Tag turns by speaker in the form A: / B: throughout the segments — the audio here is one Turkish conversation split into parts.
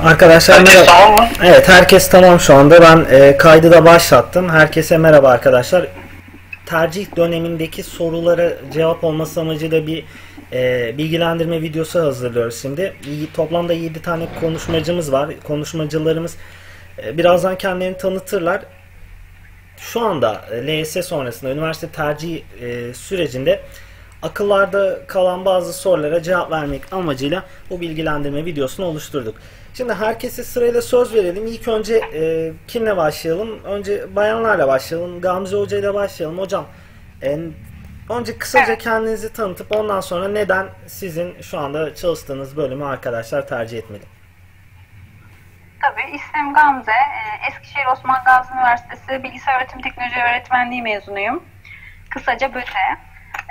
A: Arkadaşlar
B: Herkes
A: merhaba.
B: tamam mı?
A: Evet herkes tamam şu anda. Ben e, kaydı da başlattım. Herkese merhaba arkadaşlar. Tercih dönemindeki sorulara cevap olması amacıyla bir e, bilgilendirme videosu hazırlıyoruz şimdi. Toplamda 7 tane konuşmacımız var. Konuşmacılarımız e, birazdan kendilerini tanıtırlar. Şu anda e, LYS sonrasında üniversite tercih e, sürecinde akıllarda kalan bazı sorulara cevap vermek amacıyla bu bilgilendirme videosunu oluşturduk. Şimdi herkese sırayla söz verelim. İlk önce e, kimle başlayalım? Önce bayanlarla başlayalım. Gamze Hoca ile başlayalım. Hocam e, önce kısaca
C: Evet.
A: kendinizi tanıtıp ondan sonra neden sizin şu anda çalıştığınız bölümü arkadaşlar tercih etmeli?
C: Tabii ismim Gamze. Ee, Eskişehir Osman Gazi Üniversitesi Bilgisayar Öğretim Teknoloji Öğretmenliği mezunuyum. Kısaca BÖTE.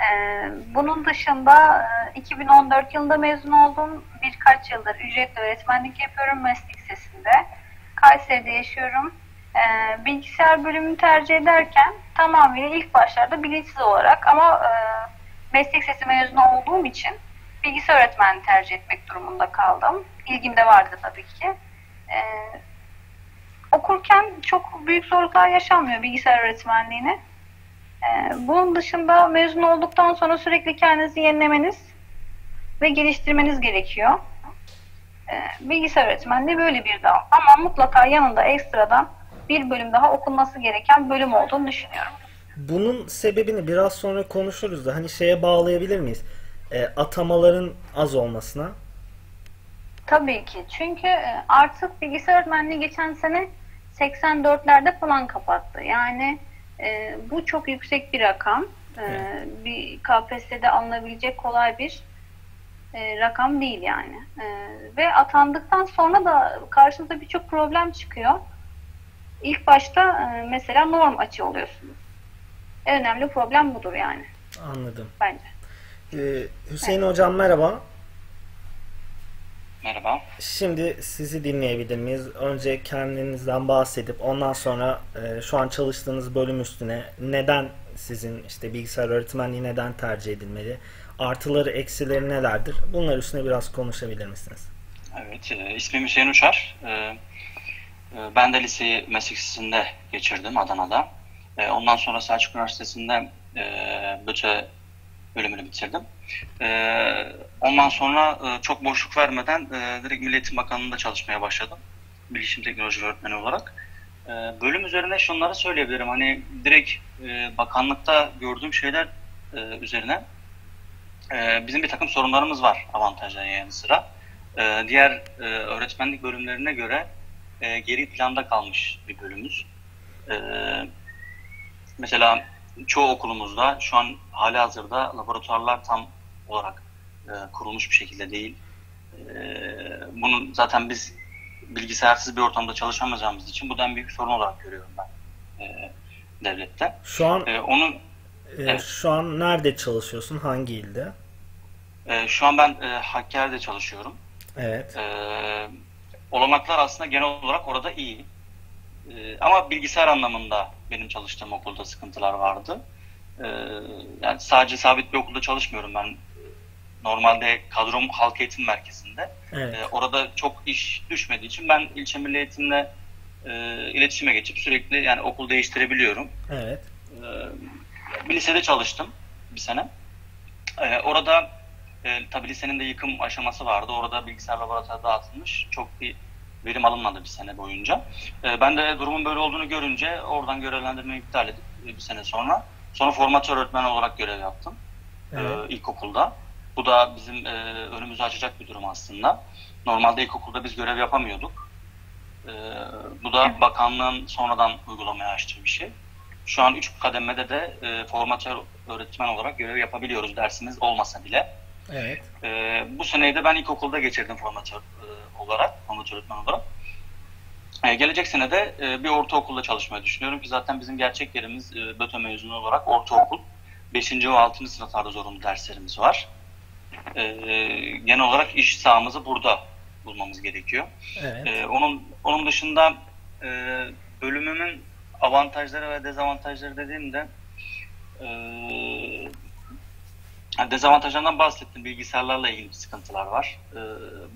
C: Ee, Bunun dışında e, 2014 yılında mezun oldum. Birkaç yıldır ücretli öğretmenlik yapıyorum meslek lisesinde. Kayseri'de yaşıyorum. Ee, Bilgisayar bölümünü tercih ederken tamamıyla ilk başlarda bilinçsiz olarak ama e, meslek lisesi mezunu olduğum için bilgisayar öğretmenliği tercih etmek durumunda kaldım. İlgim de vardı tabii ki. Ee, okurken çok büyük zorluklar yaşanmıyor bilgisayar öğretmenliğini. Ee, bunun dışında mezun olduktan sonra sürekli kendinizi yenilemeniz ve geliştirmeniz gerekiyor. Ee, bilgisayar öğretmenliği böyle bir dal. Ama mutlaka yanında ekstradan bir bölüm daha okunması gereken bölüm olduğunu düşünüyorum.
A: Bunun sebebini biraz sonra konuşuruz da hani şeye bağlayabilir miyiz? E, atamaların az olmasına.
C: Tabii ki. Çünkü e, artık bilgisayar öğretmenliği geçen sene 84'lerde falan kapattı. Yani e, bu çok yüksek bir rakam. E,
A: Evet.
C: Bir KPSS'de alınabilecek kolay bir e, rakam değil yani. E, ve atandıktan sonra da karşınıza birçok problem çıkıyor. İlk başta e, mesela norm açı oluyorsunuz. En önemli problem budur yani
A: Anladım.
C: bence.
A: Ee, Hüseyin hocam merhaba.
B: Merhaba.
A: Şimdi sizi dinleyebilir miyiz? Önce kendinizden bahsedip ondan sonra e, şu an çalıştığınız bölüm üstüne neden sizin işte bilgisayar öğretmenliği neden tercih edilmeli? Artıları, eksileri nelerdir? Bunlar üstüne biraz konuşabilir misiniz?
B: Evet, e, ismim Hüseyin Uçar. E, e, ben de liseyi meslek lisesinde geçirdim Adana'da. E, ondan sonra Selçuk Üniversitesi'nde e, BÖTE bölümünü bitirdim. E, ondan sonra e, çok boşluk vermeden e, direkt Milli Eğitim Bakanlığı'nda çalışmaya başladım. Bilişim teknoloji öğretmeni olarak. E, bölüm üzerine şunları söyleyebilirim. Hani direkt e, bakanlıkta gördüğüm şeyler e, üzerine e, bizim bir takım sorunlarımız var avantajların yanı sıra. E, diğer e, öğretmenlik bölümlerine göre e, geri planda kalmış bir bölümümüz. E, mesela çoğu okulumuzda şu an hali hazırda laboratuvarlar tam olarak e, kurulmuş bir şekilde değil. E, bunun zaten biz bilgisayarsız bir ortamda çalışamayacağımız için bu da en büyük sorun olarak görüyorum ben e, devlette.
A: Şu an
B: E, onun
A: e,
B: evet.
A: şu an nerede çalışıyorsun? Hangi ilde?
B: e, şu an ben e, Hakkari'de çalışıyorum.
A: Evet.
B: Ee, olanaklar aslında genel olarak orada iyi. Ee, ama bilgisayar anlamında benim çalıştığım okulda sıkıntılar vardı. Ee, yani sadece sabit bir okulda çalışmıyorum ben. Normalde kadrom halk eğitim merkezinde.
A: Evet.
B: Ee, orada çok iş düşmediği için ben ilçe milli eğitimle e, iletişime geçip sürekli yani okul değiştirebiliyorum.
A: Evet.
B: Ee, bir lisede çalıştım bir sene. Ee, orada e, tabii lisenin de yıkım aşaması vardı. Orada bilgisayar laboratuvarı dağıtılmış. Çok bir verim alınmadı bir sene boyunca. Ee, ben de durumun böyle olduğunu görünce oradan görevlendirmeyi iptal edip e, bir sene sonra sonra formatör öğretmen olarak görev yaptım e,
A: Evet.
B: ilkokulda. Bu da bizim e, önümüzü açacak bir durum aslında. Normalde ilkokulda biz görev yapamıyorduk. E, bu da bakanlığın sonradan uygulamaya açtığı bir şey. Şu an üç kademede de e, formatör öğretmen olarak görev yapabiliyoruz dersimiz olmasa bile.
A: Evet.
B: E, bu seneyi de ben ilkokulda geçirdim formatör e, olarak, formatör öğretmen olarak. E, gelecek sene de e, bir ortaokulda çalışmayı düşünüyorum ki zaten bizim gerçek yerimiz e, BÖTÖ mezunu olarak ortaokul. 5. ve 6. sınıflarda zorunlu derslerimiz var. E, genel olarak iş sahamızı burada bulmamız gerekiyor.
A: Evet.
B: Ee, onun onun dışında e, bölümümün avantajları ve dezavantajları dediğimde e, dezavantajlarından bahsettim. Bilgisayarlarla ilgili sıkıntılar var. Ee,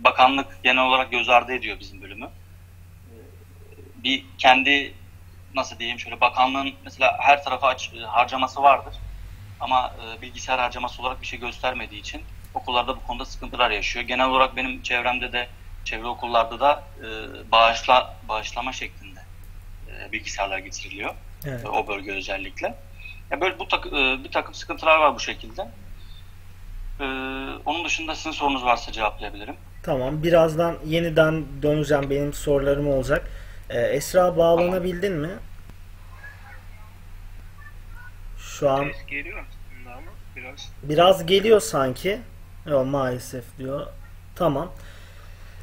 B: bakanlık genel olarak göz ardı ediyor bizim bölümü. Ee, bir kendi nasıl diyeyim şöyle bakanlığın mesela her tarafa aç, e, harcaması vardır. Ama e, bilgisayar harcaması olarak bir şey göstermediği için okullarda bu konuda sıkıntılar yaşıyor. Genel olarak benim çevremde de çevre okullarda da e, bağışla bağışlama şeklinde e, bilgisayarlar getiriliyor.
A: Evet.
B: E, o bölge özellikle. Ya böyle bu tak, e, bir takım sıkıntılar var bu şekilde. E, onun dışında sizin sorunuz varsa cevaplayabilirim.
A: Tamam. Birazdan yeniden döneceğim. Benim sorularım olacak. Ee, Esra bağlanabildin mi? Şu an
D: Ses geliyor aslında ama biraz
A: biraz geliyor sanki. Yok maalesef diyor. Tamam.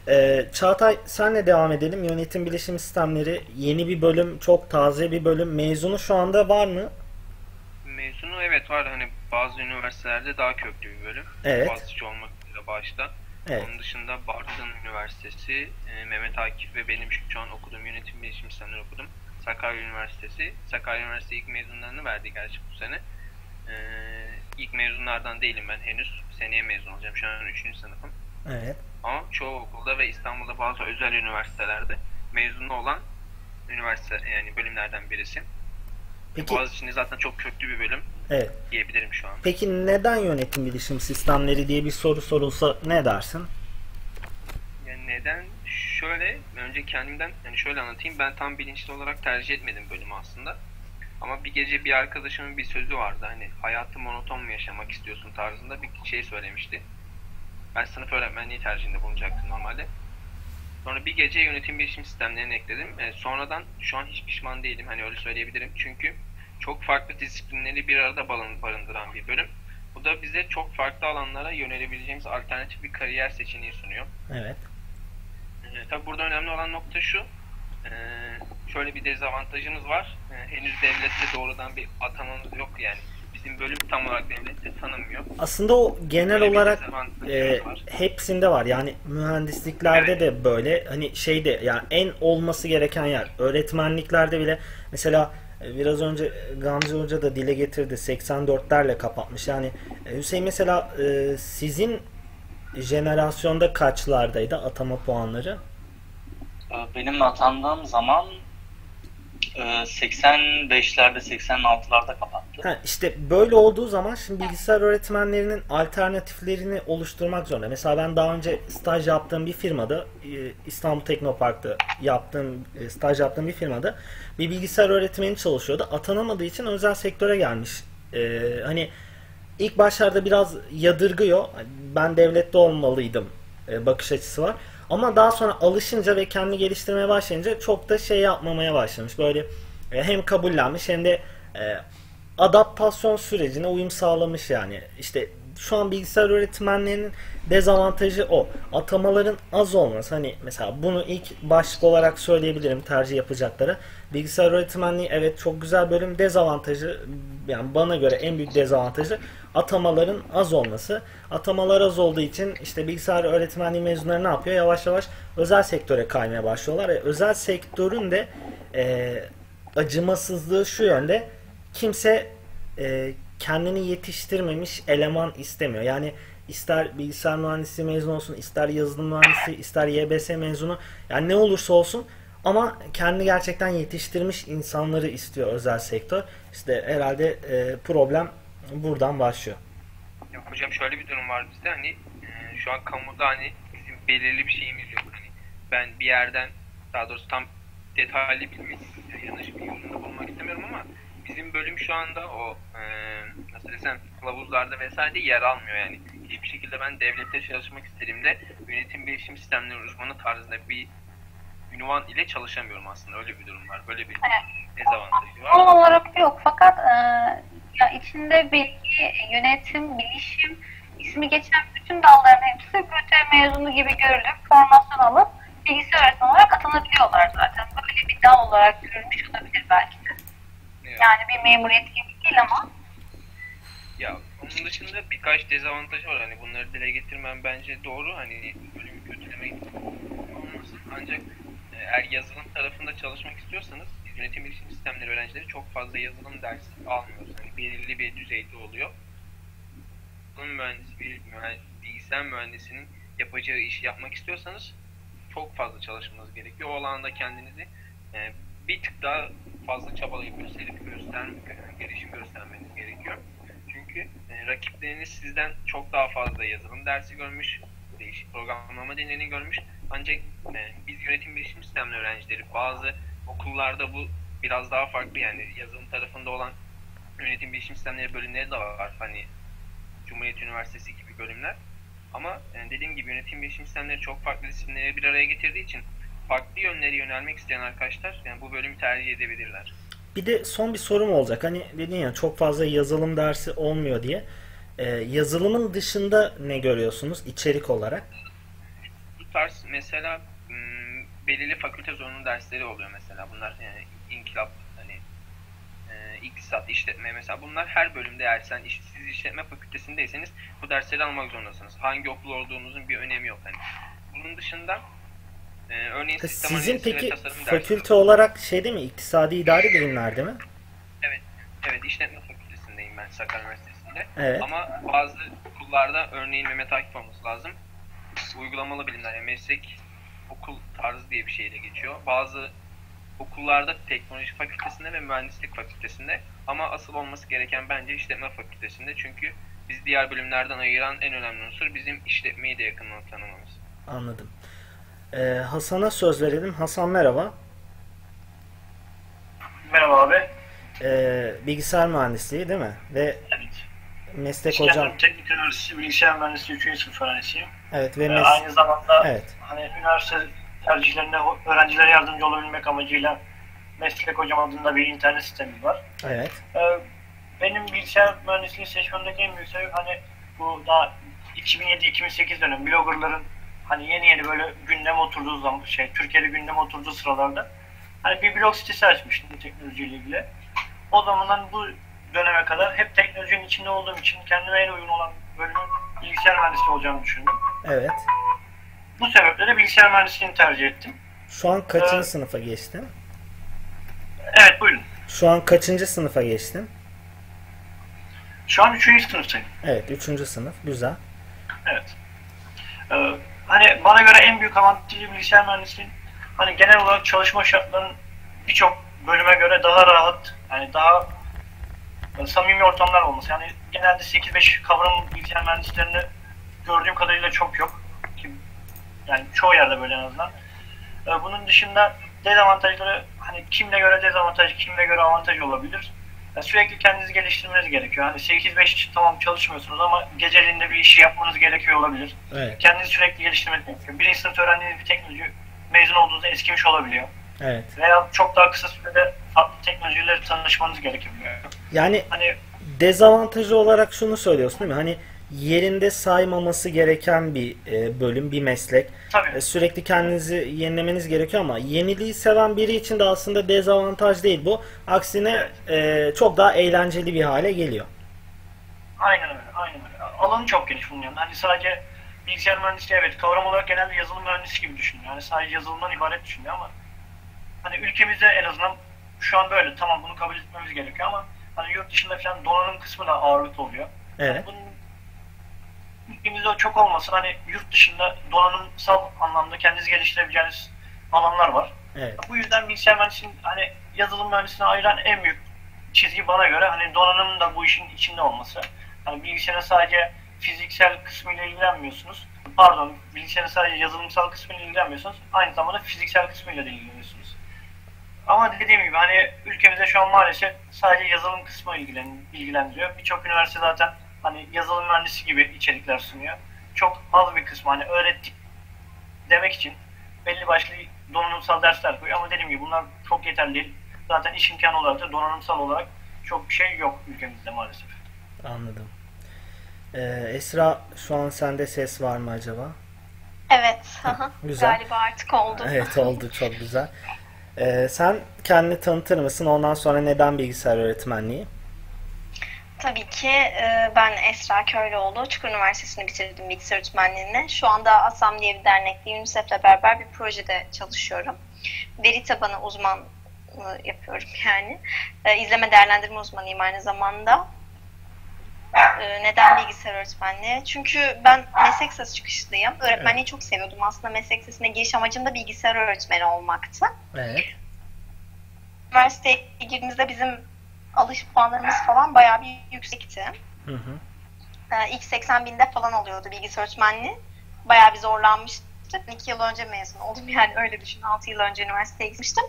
A: Ee, Çağatay senle devam edelim. Yönetim bilişim sistemleri yeni bir bölüm, çok taze bir bölüm. Mezunu şu anda var mı?
D: mezunu evet var hani bazı üniversitelerde daha köklü bir bölüm.
A: Evet.
D: Boğaziçi olmak üzere başta.
A: Evet.
D: Onun dışında Bartın Üniversitesi, e, Mehmet Akif ve benim şu an okuduğum yönetim bilişim sistemleri okudum. Sakarya Üniversitesi. Sakarya Üniversitesi ilk mezunlarını verdi gerçi bu sene. E, ilk mezunlardan değilim ben henüz. Seneye mezun olacağım. Şu an 3. sınıfım.
A: Evet.
D: Ama çoğu okulda ve İstanbul'da bazı özel üniversitelerde mezunu olan üniversite yani bölümlerden birisi.
A: Peki
D: Boğaziçi'nde zaten çok köklü bir bölüm
A: evet.
D: diyebilirim şu an.
A: Peki neden yönetim bilişim sistemleri diye bir soru sorulsa ne dersin?
D: Yani neden? Şöyle, önce kendimden yani şöyle anlatayım. Ben tam bilinçli olarak tercih etmedim bölümü aslında. Ama bir gece bir arkadaşımın bir sözü vardı. Hani hayatı monoton mu yaşamak istiyorsun tarzında bir şey söylemişti. Ben sınıf öğretmenliği tercihinde bulunacaktım normalde. Sonra bir gece yönetim bilişim sistemlerini ekledim. E, sonradan şu an hiç pişman değilim. Hani öyle söyleyebilirim. Çünkü çok farklı disiplinleri bir arada barın- barındıran bir bölüm. Bu da bize çok farklı alanlara yönelebileceğimiz alternatif bir kariyer seçeneği sunuyor.
A: Evet.
D: Ee, tabii burada önemli olan nokta şu. Ee, şöyle bir dezavantajımız var. Ee, henüz devlette doğrudan bir atanımız yok yani. Bizim bölüm tam olarak devlette tanınmıyor.
A: Aslında o genel
D: Böyle
A: olarak e,
D: var.
A: hepsinde var. Yani mühendisliklerde
D: Evet.
A: de böyle hani şeyde yani en olması gereken yer. Öğretmenliklerde bile mesela e, biraz önce Gamze Hoca da dile getirdi 84'lerle kapatmış. Yani e, Hüseyin mesela e, sizin jenerasyonda kaçlardaydı atama puanları?
B: Ee, Benim atandığım zaman e, 85'lerde 86'larda kapattı.
A: Ha, işte böyle olduğu zaman şimdi bilgisayar öğretmenlerinin alternatiflerini oluşturmak zorunda. Mesela ben daha önce staj yaptığım bir firmada e, İstanbul Teknopark'ta yaptığım e, staj yaptığım bir firmada bir bilgisayar öğretmeni çalışıyordu. Atanamadığı için özel sektöre gelmiş. E, hani ilk başlarda biraz yadırgıyor. Ben devlette olmalıydım e, bakış açısı var. Ama daha sonra alışınca ve kendi geliştirmeye başlayınca çok da şey yapmamaya başlamış. Böyle e, hem kabullenmiş hem de e, adaptasyon sürecine uyum sağlamış yani. İşte şu an bilgisayar öğretmenlerinin dezavantajı o. Atamaların az olması. Hani mesela bunu ilk başlık olarak söyleyebilirim tercih yapacaklara. Bilgisayar öğretmenliği evet çok güzel bölüm. Dezavantajı yani bana göre en büyük dezavantajı atamaların az olması. Atamalar az olduğu için işte bilgisayar öğretmenliği mezunları ne yapıyor? Yavaş yavaş özel sektöre kaymaya başlıyorlar. E, özel sektörün de e, acımasızlığı şu yönde kimse e, kendini yetiştirmemiş eleman istemiyor. Yani ister bilgisayar mühendisi mezunu olsun, ister yazılım mühendisi, ister YBS mezunu yani ne olursa olsun ama kendi gerçekten yetiştirmiş insanları istiyor özel sektör. İşte herhalde e, problem buradan başlıyor.
D: Ya hocam şöyle bir durum var bizde hani e, şu an kamuda hani bizim belirli bir şeyimiz yok. Hani ben bir yerden daha doğrusu tam detaylı bilmek yanlış bir yorumda bulunmak istemiyorum ama bizim bölüm şu anda o e, nasıl desem kılavuzlarda vesaire yer almıyor yani. Hiçbir şekilde ben devlette çalışmak istediğimde yönetim bilişim sistemleri uzmanı tarzında bir ünvan ile çalışamıyorum aslında. Öyle bir durum var. Böyle bir dezavantajı var.
C: Son olarak yok fakat e, ya içinde bilgi, yönetim, bilişim ismi geçen bütün dalların hepsi BÖTE mezunu gibi görülüp formasyon alıp bilgisayar öğretmeni olarak atanabiliyorlar zaten. Böyle bir dal olarak görülmüş olabilir belki de. Yani bir memuriyet gibi değil ama
D: Ya onun dışında birkaç dezavantajı var. Hani bunları dile getirmem bence doğru. Hani bölümü kötülemek olmasın. Ancak e, eğer yazılım tarafında çalışmak istiyorsanız yönetim bilişim sistemleri öğrencileri çok fazla yazılım dersi almıyoruz. Hani belirli bir düzeyde oluyor. yazılım mühendisi, bir bilgisayar mühendisinin yapacağı işi yapmak istiyorsanız çok fazla çalışmanız gerekiyor. O alanda kendinizi e, bir tık daha fazla çabalayıp gösterip göster, gelişim göstermeniz gerekiyor. Çünkü e, rakipleriniz sizden çok daha fazla yazılım dersi görmüş, değişik programlama deneyini görmüş. Ancak e, biz yönetim bilişim sistemleri öğrencileri bazı okullarda bu biraz daha farklı yani yazılım tarafında olan yönetim bilişim sistemleri bölümleri de var. Hani Cumhuriyet Üniversitesi gibi bölümler. Ama yani dediğim gibi yönetim bilişim sistemleri çok farklı disiplinleri bir araya getirdiği için farklı yönleri yönelmek isteyen arkadaşlar yani bu bölümü tercih edebilirler.
A: Bir de son bir sorum olacak. Hani dedin ya çok fazla yazılım dersi olmuyor diye. Ee, yazılımın dışında ne görüyorsunuz içerik olarak?
D: Bu tarz mesela m, belirli fakülte zorunlu dersleri oluyor mesela. Bunlar yani inkılap hani e, iktisat, işletme mesela bunlar her bölümde eğer sen iş, siz işletme fakültesindeyseniz bu dersleri almak zorundasınız. Hangi okul olduğunuzun bir önemi yok. hani. bunun dışında e, örneğin sistem
A: Sizin peki fakülte olarak şey değil mi? İktisadi idari bilimler değil mi?
D: Evet, evet işletme fakültesindeyim ben Sakarya Üniversitesi'nde.
A: Evet.
D: Ama bazı okullarda örneğin Mehmet Akif olması lazım. Uygulamalı bilimler, yani meslek okul tarzı diye bir şeyle geçiyor. Bazı okullarda teknoloji fakültesinde ve mühendislik fakültesinde ama asıl olması gereken bence işletme fakültesinde. Çünkü biz diğer bölümlerden ayıran en önemli unsur bizim işletmeyi de yakından tanımamız.
A: Anladım. Ee, Hasan'a söz verelim. Hasan merhaba.
E: Merhaba abi.
A: Ee, bilgisayar mühendisliği değil mi? Ve
E: Evet.
A: meslek
E: İskender
A: hocam.
E: Teknik Üniversitesi Bilgisayar Mühendisliği 3. sınıf öğrencisiyim.
A: Evet ve
E: Ee,
A: mes-
E: aynı zamanda
A: Evet.
E: hani üniversite tercihlerine öğrencilere yardımcı olabilmek amacıyla Meslek Hocam adında bir internet sistemi var.
A: Evet.
E: Ee, benim bilgisayar mühendisliği seçmemdeki en büyük sebep hani bu daha 2007-2008 dönem bloggerların hani yeni yeni böyle gündem oturduğu zaman şey Türkiye'de gündem oturduğu sıralarda hani bir blog sitesi açmıştım teknolojiyle ilgili. O zamandan bu döneme kadar hep teknolojinin içinde olduğum için kendime en uygun olan bölümün bilgisayar mühendisliği olacağını düşündüm.
A: Evet.
E: Bu sebeple de bilgisayar mühendisliğini tercih ettim.
A: Şu an kaçıncı
E: Evet.
A: sınıfa geçtin?
E: Evet buyurun.
A: Şu an kaçıncı sınıfa geçtin?
E: Şu an 3. sınıftayım.
A: Evet, üçüncü sınıf. Güzel.
E: Evet. Ee, hani bana göre en büyük avantajı bilgisayar mühendisliğinin hani genel olarak çalışma şartlarının birçok bölüme göre daha rahat, yani daha e, samimi ortamlar olması. Yani genelde 8-5 kavram bilgisayar mühendislerinde gördüğüm kadarıyla çok yok. Ki, yani çoğu yerde böyle en azından. Ee, bunun dışında dezavantajları hani kimle göre dezavantaj, kimle göre avantaj olabilir. Yani sürekli kendinizi geliştirmeniz gerekiyor. Hani 8-5 tamam çalışmıyorsunuz ama geceliğinde bir işi yapmanız gerekiyor olabilir.
A: Evet.
E: Kendinizi sürekli geliştirmeniz gerekiyor. Birinci sınıfta öğrendiğiniz bir teknoloji mezun olduğunuzda eskimiş olabiliyor.
A: Evet.
E: Veya çok daha kısa sürede farklı teknolojilerle tanışmanız gerekebiliyor.
A: Yani
E: Hani
A: dezavantajı olarak şunu söylüyorsun değil mi? Hani yerinde saymaması gereken bir e, bölüm, bir meslek.
E: tabii
A: E, sürekli kendinizi yenilemeniz gerekiyor ama yeniliği seven biri için de aslında dezavantaj değil bu. Aksine e, çok daha eğlenceli bir hale geliyor.
E: Aynen öyle, aynen öyle. Alanı çok geniş bunun yanında. Hani sadece bilgisayar mühendisliği evet kavram olarak genelde yazılım mühendisi gibi düşünüyor. Yani sadece yazılımdan ibaret düşünüyor ama hani ülkemizde en azından şu an böyle. Tamam bunu kabul etmemiz gerekiyor ama hani yurt dışında falan donanım kısmı da ağırlıklı oluyor.
A: Evet.
E: Bunun ülkemizde o çok olmasın hani yurt dışında donanımsal anlamda kendinizi geliştirebileceğiniz alanlar var.
A: Evet.
E: Bu yüzden bilgisayar mühendisliğinin hani yazılım mühendisliğine ayıran en büyük çizgi bana göre hani donanımın da bu işin içinde olması. Hani bilgisayarın sadece fiziksel kısmıyla ilgilenmiyorsunuz. Pardon, bilgisayarın sadece yazılımsal kısmıyla ilgilenmiyorsunuz. Aynı zamanda fiziksel kısmıyla da ilgileniyorsunuz. Ama dediğim gibi hani ülkemizde şu an maalesef sadece yazılım kısmı ilgilen, ilgilendiriyor. Birçok üniversite zaten hani yazılım mühendisi gibi içerikler sunuyor. Çok az bir kısmı hani öğrettik demek için belli başlı donanımsal dersler koyuyor ama dediğim gibi bunlar çok yeterli değil. Zaten iş imkanı olarak da donanımsal olarak çok bir şey yok ülkemizde maalesef.
A: Anladım. E, Esra şu an sende ses var mı acaba?
C: Evet. aha.
A: güzel.
C: Galiba artık oldu.
A: Evet oldu çok güzel. E, sen kendini tanıtır mısın? Ondan sonra neden bilgisayar öğretmenliği?
F: Tabii ki e, ben Esra Köylüoğlu. Çukur Üniversitesi'ni bitirdim bilgisayar öğretmenliğini. Şu anda Asam diye bir dernekte UNICEF'le beraber bir projede çalışıyorum. Veri tabanı uzmanlığı yapıyorum yani. E, izleme değerlendirme uzmanıyım aynı zamanda. Ee, neden bilgisayar öğretmenliği? Çünkü ben meslek lisesi çıkışlıyım. Öğretmenliği çok seviyordum. Aslında meslek lisesine giriş amacım da bilgisayar öğretmeni olmaktı.
A: Evet.
F: Üniversiteye girdiğimizde bizim alış puanlarımız falan bayağı bir yüksekti.
A: Hı hı.
F: Ee, ilk 80 binde falan oluyordu bilgisayar öğretmenliği. Bayağı bir zorlanmıştım. 2 yıl önce mezun oldum yani öyle düşün. 6 yıl önce üniversiteye gitmiştim.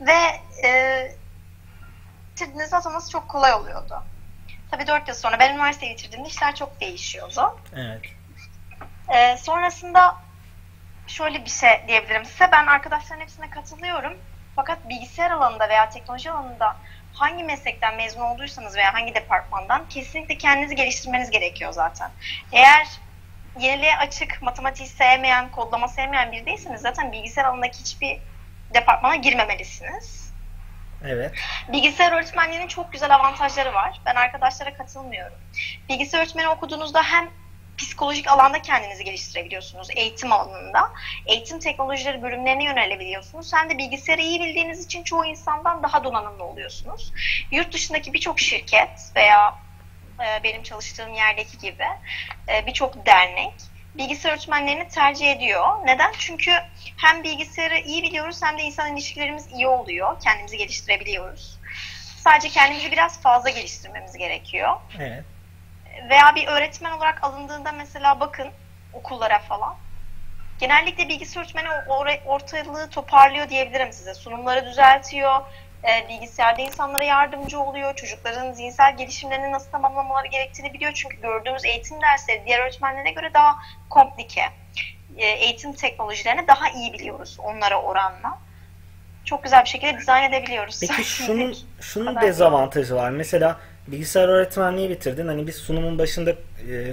F: Ve e, bitirdiğinizde ataması çok kolay oluyordu. Tabii 4 yıl sonra ben üniversiteyi bitirdiğimde işler çok değişiyordu.
A: Evet.
F: Ee, sonrasında şöyle bir şey diyebilirim size. Ben arkadaşların hepsine katılıyorum. Fakat bilgisayar alanında veya teknoloji alanında hangi meslekten mezun olduysanız veya hangi departmandan kesinlikle kendinizi geliştirmeniz gerekiyor zaten. Eğer yeniliğe açık, matematiği sevmeyen, kodlama sevmeyen biri değilseniz zaten bilgisayar alanındaki hiçbir departmana girmemelisiniz.
A: Evet.
F: Bilgisayar öğretmenliğinin çok güzel avantajları var. Ben arkadaşlara katılmıyorum. Bilgisayar öğretmeni okuduğunuzda hem psikolojik alanda kendinizi geliştirebiliyorsunuz eğitim alanında. Eğitim teknolojileri bölümlerine yönelebiliyorsunuz. Hem de bilgisayarı iyi bildiğiniz için çoğu insandan daha donanımlı oluyorsunuz. Yurt dışındaki birçok şirket veya e, benim çalıştığım yerdeki gibi e, birçok dernek bilgisayar öğretmenlerini tercih ediyor. Neden? Çünkü hem bilgisayarı iyi biliyoruz hem de insan ilişkilerimiz iyi oluyor. Kendimizi geliştirebiliyoruz. Sadece kendimizi biraz fazla geliştirmemiz gerekiyor.
A: Evet.
F: Veya bir öğretmen olarak alındığında mesela bakın okullara falan. Genellikle bilgisayar öğretmeni or- ortalığı toparlıyor diyebilirim size. Sunumları düzeltiyor, e, bilgisayarda insanlara yardımcı oluyor, çocukların zihinsel gelişimlerini nasıl tamamlamaları gerektiğini biliyor. Çünkü gördüğümüz eğitim dersleri diğer öğretmenlere göre daha komplike. E, eğitim teknolojilerini daha iyi biliyoruz onlara oranla. Çok güzel bir şekilde dizayn edebiliyoruz.
A: Peki şunun şunun dezavantajı var. Mesela bilgisayar öğretmenliği bitirdin. Hani biz sunumun başında e,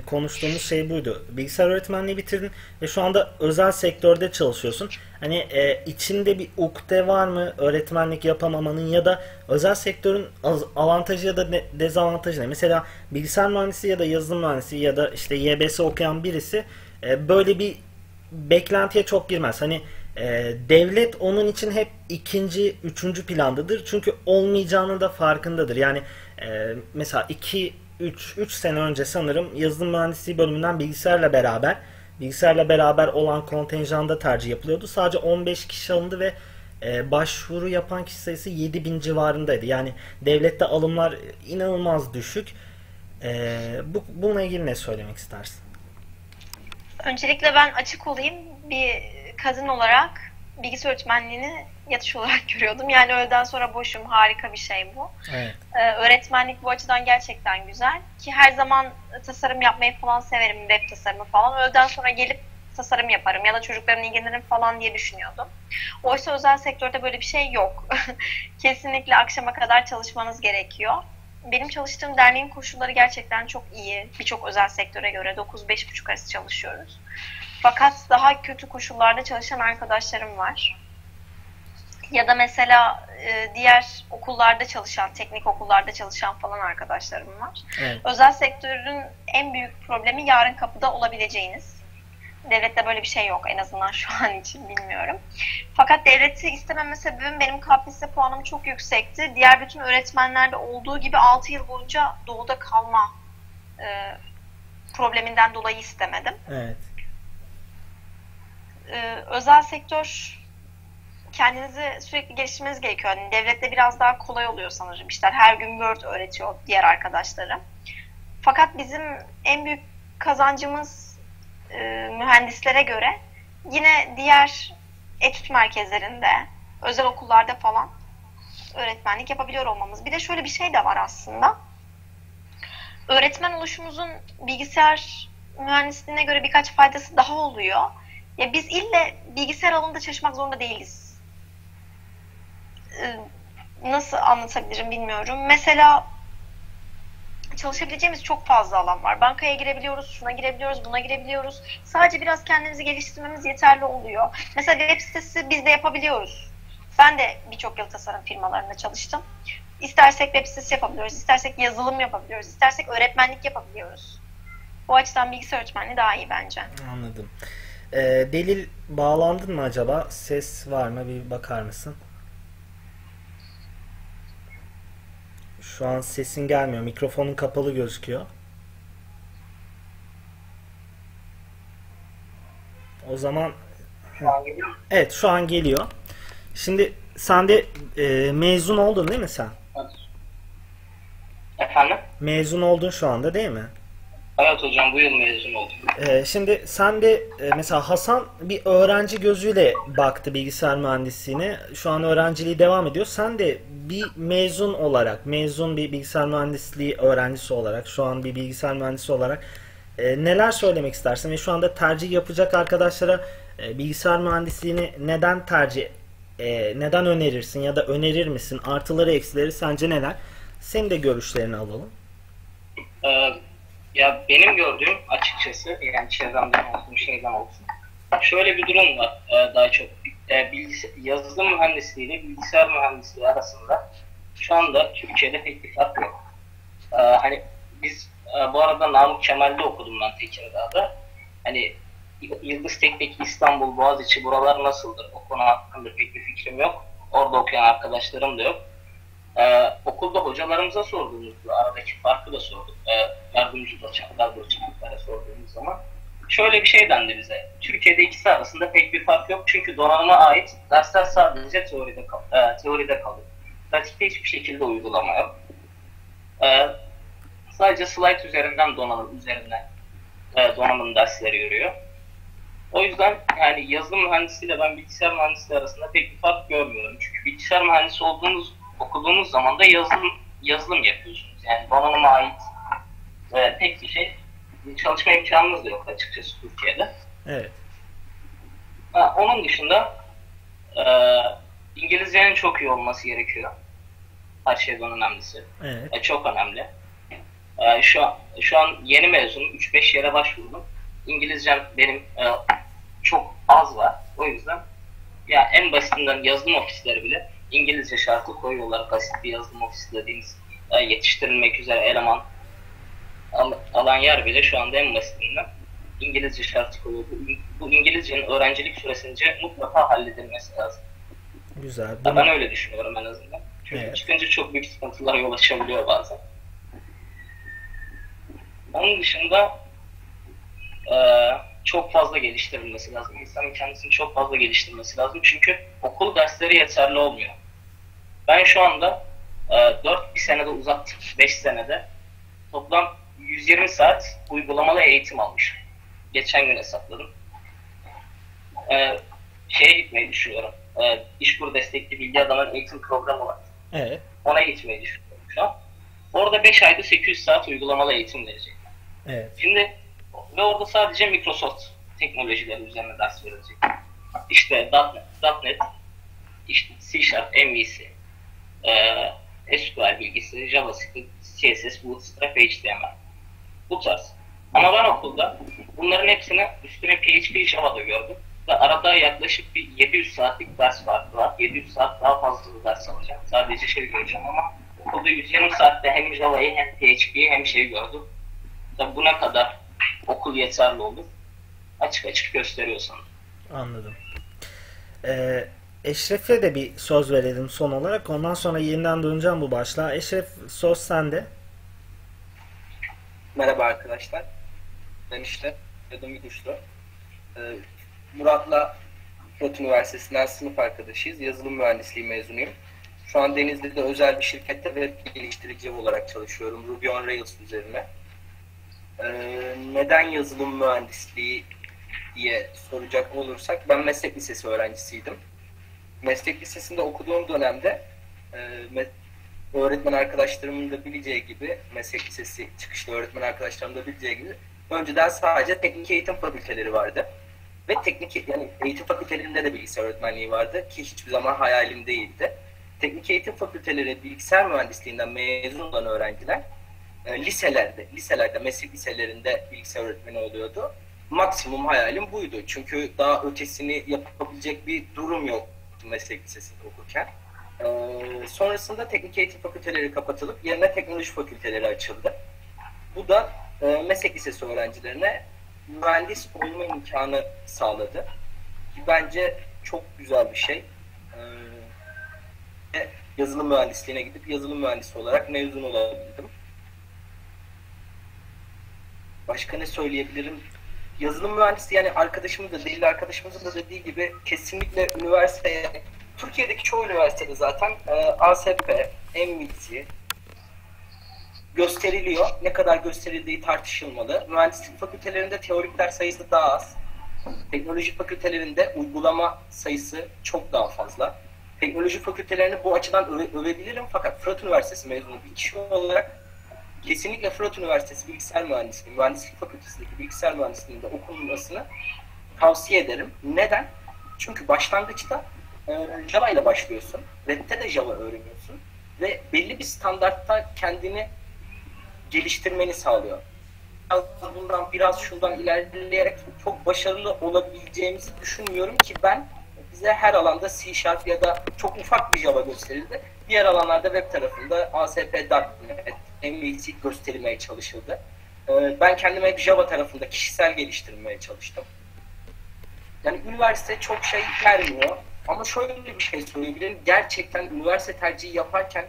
A: konuştuğumuz şey buydu. Bilgisayar öğretmenliği bitirdin ve şu anda özel sektörde çalışıyorsun. Hani e, içinde bir ukde var mı öğretmenlik yapamamanın ya da özel sektörün avantajı ya da dezavantajı ne? Mesela bilgisayar mühendisi ya da yazılım mühendisi ya da işte YBS okuyan birisi e, böyle bir beklentiye çok girmez. Hani e, devlet onun için hep ikinci, üçüncü plandadır. Çünkü olmayacağının da farkındadır. Yani e, mesela 2 3 3 sene önce sanırım yazılım mühendisliği bölümünden bilgisayarla beraber bilgisayarla beraber olan kontenjanda tercih yapılıyordu. Sadece 15 kişi alındı ve e, başvuru yapan kişi sayısı 7000 civarındaydı. Yani devlette alımlar inanılmaz düşük. E, bu, bununla ilgili ne söylemek istersin?
F: Öncelikle ben açık olayım. Bir kadın olarak bilgisayar öğretmenliğini yatış olarak görüyordum. Yani öğleden sonra boşum. Harika bir şey bu.
A: Evet.
F: Ee, öğretmenlik bu açıdan gerçekten güzel. Ki her zaman tasarım yapmayı falan severim. Web tasarımı falan. Öğleden sonra gelip tasarım yaparım ya da çocuklarımla ilgilenirim falan diye düşünüyordum. Oysa özel sektörde böyle bir şey yok. Kesinlikle akşama kadar çalışmanız gerekiyor. Benim çalıştığım derneğin koşulları gerçekten çok iyi. Birçok özel sektöre göre 9-5,5 arası çalışıyoruz. Fakat daha kötü koşullarda çalışan arkadaşlarım var. Ya da mesela e, diğer okullarda çalışan, teknik okullarda çalışan falan arkadaşlarım var.
A: Evet.
F: Özel sektörün en büyük problemi yarın kapıda olabileceğiniz. Devlette böyle bir şey yok en azından şu an için bilmiyorum. Fakat devleti istememe sebebim benim KPSS puanım çok yüksekti. Diğer bütün öğretmenlerde olduğu gibi 6 yıl boyunca doğuda kalma e, probleminden dolayı istemedim.
A: Evet.
F: e, özel sektör kendinizi sürekli geliştirmeniz gerekiyor. Yani devlette biraz daha kolay oluyor sanırım işler. Her gün Word öğretiyor diğer arkadaşlarım. Fakat bizim en büyük kazancımız e, mühendislere göre yine diğer etüt merkezlerinde, özel okullarda falan öğretmenlik yapabiliyor olmamız. Bir de şöyle bir şey de var aslında. Öğretmen oluşumuzun bilgisayar mühendisliğine göre birkaç faydası daha oluyor. Ya biz ille bilgisayar alanında çalışmak zorunda değiliz. Ee, Nasıl anlatabilirim bilmiyorum. Mesela çalışabileceğimiz çok fazla alan var. Bankaya girebiliyoruz, şuna girebiliyoruz, buna girebiliyoruz. Sadece biraz kendimizi geliştirmemiz yeterli oluyor. Mesela web sitesi biz de yapabiliyoruz. Ben de birçok yıl tasarım firmalarında çalıştım. İstersek web sitesi yapabiliyoruz, istersek yazılım yapabiliyoruz, istersek öğretmenlik yapabiliyoruz. Bu açıdan bilgisayar öğretmenliği daha iyi bence.
A: Anladım. Ee, delil bağlandın mı acaba? Ses var mı? Bir bakar mısın? Şu an sesin gelmiyor. Mikrofonun kapalı gözüküyor. O zaman
G: şu an geliyor.
A: Evet şu an geliyor. Şimdi sen de e, mezun oldun değil mi sen?
G: Efendim?
A: Mezun oldun şu anda değil mi?
G: Evet hocam bu yıl mezun oldum.
A: Ee, şimdi sen de e, mesela Hasan bir öğrenci gözüyle baktı bilgisayar mühendisliğine. Şu an öğrenciliği devam ediyor. Sen de bir mezun olarak, mezun bir bilgisayar mühendisliği öğrencisi olarak, şu an bir bilgisayar mühendisi olarak e, neler söylemek istersin? Ve şu anda tercih yapacak arkadaşlara e, bilgisayar mühendisliğini neden tercih, e, neden önerirsin ya da önerir misin? Artıları eksileri sence neler? Senin de görüşlerini alalım.
G: Ee, ya benim gördüğüm açıkçası yani çevremden olsun şeyden olsun. Şöyle bir durum var e, daha çok. E, yazılım mühendisliği ile bilgisayar mühendisliği arasında şu anda Türkiye'de pek bir fark yok. E, hani biz e, bu arada Namık Kemal'de okudum ben Tekirdağ'da. Hani Yıldız Teknik İstanbul, Boğaziçi buralar nasıldır? O konu hakkında pek bir fikrim yok. Orada okuyan arkadaşlarım da yok. Ee, okulda hocalarımıza sorduğumuzda aradaki farkı da sorduk. Ee, yardımcı doçentler, doçentlere sorduğumuz zaman şöyle bir şey dendi bize. Türkiye'de ikisi arasında pek bir fark yok. Çünkü donanıma ait dersler sadece teoride, kal- e, teoride kalıyor. Pratikte hiçbir şekilde uygulama yok. Ee, sadece slide üzerinden donanım üzerinden e, donanım dersleri yürüyor. O yüzden yani yazılım mühendisliğiyle ben bilgisayar mühendisliği arasında pek bir fark görmüyorum. Çünkü bilgisayar mühendisi olduğunuz okuduğunuz zaman da yazılım yazılım yapıyorsunuz. Yani donanıma ait e, pek bir şey çalışma imkanınız da yok açıkçası Türkiye'de.
A: Evet.
G: Ha, onun dışında e, İngilizcenin çok iyi olması gerekiyor. Her şeyden önemlisi.
A: Evet.
G: E, çok önemli. E, şu an şu an yeni mezunum. 3-5 yere başvurdum. İngilizcem benim e, çok az var. O yüzden ya en basitinden yazılım ofisleri bile İngilizce şartı koyuyorlar. Basit bir yazılım ofisi dediğiniz e, yetiştirilmek üzere eleman al- alan yer bile şu anda en basitinden İngilizce şartı koyuyor. Bu, bu İngilizcenin öğrencilik süresince mutlaka halledilmesi lazım.
A: Güzel. Bunu-
G: Ben öyle düşünüyorum en azından. Çünkü
A: Evet.
G: çıkınca çok büyük sıkıntılara yol açabiliyor bazen. Onun dışında eee, çok fazla geliştirilmesi lazım. İnsanın kendisini çok fazla geliştirmesi lazım. Çünkü okul dersleri yeterli olmuyor. Ben şu anda eee 4 bir senede uzattım. 5 senede toplam 120 saat uygulamalı eğitim almışım. Geçen gün hesapladım. Eee şeye gitmeyi düşünüyorum. Eee İşkur destekli bilgi adamın eğitim programı var.
A: Evet.
G: Ona gitmeyi düşünüyorum şu an. Orada 5 ayda 800 saat uygulamalı eğitim verecek.
A: Evet.
G: Şimdi ve orada sadece Microsoft teknolojileri üzerine ders verecek. İşte .NET, .NET işte C Sharp, MVC, e, SQL bilgisi, JavaScript, CSS, Bootstrap, HTML. Bu tarz. Ama ben okulda bunların hepsini üstüne PHP, Java'da gördüm. Ve arada yaklaşık bir 700 saatlik ders farkı var. 700 saat daha fazla bir ders alacağım. Sadece şey göreceğim ama okulda 120 saatte hem Java'yı hem PHP'yi hem şeyi gördüm. Tabi buna kadar okul yeterli olur. Açık açık gösteriyor sana.
A: Anladım. Ee, Eşref'e de bir söz verelim son olarak. Ondan sonra yeniden döneceğim bu başlığa. Eşref söz sende.
H: Merhaba arkadaşlar. Ben işte adım Güçlü. Ee, Murat'la Fırat Üniversitesi'nden sınıf arkadaşıyız. Yazılım mühendisliği mezunuyum. Şu an Denizli'de özel bir şirkette web geliştirici olarak çalışıyorum. Ruby on Rails üzerine. Ee, neden yazılım mühendisliği diye soracak olursak ben meslek lisesi öğrencisiydim. Meslek lisesinde okuduğum dönemde e, me- öğretmen arkadaşlarımın da bileceği gibi meslek lisesi çıkışlı öğretmen arkadaşlarımın da bileceği gibi önceden sadece teknik eğitim fakülteleri vardı. Ve teknik yani eğitim fakültelerinde de bilgisayar öğretmenliği vardı ki hiçbir zaman hayalim değildi. Teknik eğitim fakülteleri bilgisayar mühendisliğinden mezun olan öğrenciler e, liselerde, liselerde, meslek liselerinde bilgisayar öğretmeni oluyordu. Maksimum hayalim buydu. Çünkü daha ötesini yapabilecek bir durum yok meslek lisesinde okurken. Ee, sonrasında teknik eğitim fakülteleri kapatılıp yerine teknoloji fakülteleri açıldı. Bu da e, meslek lisesi öğrencilerine mühendis olma imkanı sağladı. Ki Bence çok güzel bir şey. Ee, yazılım mühendisliğine gidip yazılım mühendisi olarak mezun olabildim. Başka ne söyleyebilirim? Yazılım mühendisi yani arkadaşımız da değil arkadaşımızın da dediği gibi kesinlikle üniversiteye Türkiye'deki çoğu üniversitede zaten e, ASP, MVC gösteriliyor. Ne kadar gösterildiği tartışılmalı. Mühendislik fakültelerinde teorik ders sayısı daha az. Teknoloji fakültelerinde uygulama sayısı çok daha fazla. Teknoloji fakültelerini bu açıdan öve, övebilirim fakat Fırat Üniversitesi mezunu bir kişi olarak kesinlikle Fırat Üniversitesi Bilgisayar Mühendisliği, Mühendislik Fakültesindeki Bilgisayar Mühendisliği'nde okunmasını tavsiye ederim. Neden? Çünkü başlangıçta e, Java ile başlıyorsun. Web'te de Java öğreniyorsun. Ve belli bir standartta kendini geliştirmeni sağlıyor. Biraz bundan biraz şundan ilerleyerek çok başarılı olabileceğimizi düşünmüyorum ki ben bize her alanda C Sharp ya da çok ufak bir Java gösterildi. Diğer alanlarda web tarafında ASP.NET, MVC gösterilmeye çalışıldı. Ee, Ben kendime Java tarafında kişisel geliştirmeye çalıştım. Yani üniversite çok şey vermiyor. Ama şöyle bir şey söyleyebilirim. Gerçekten üniversite tercihi yaparken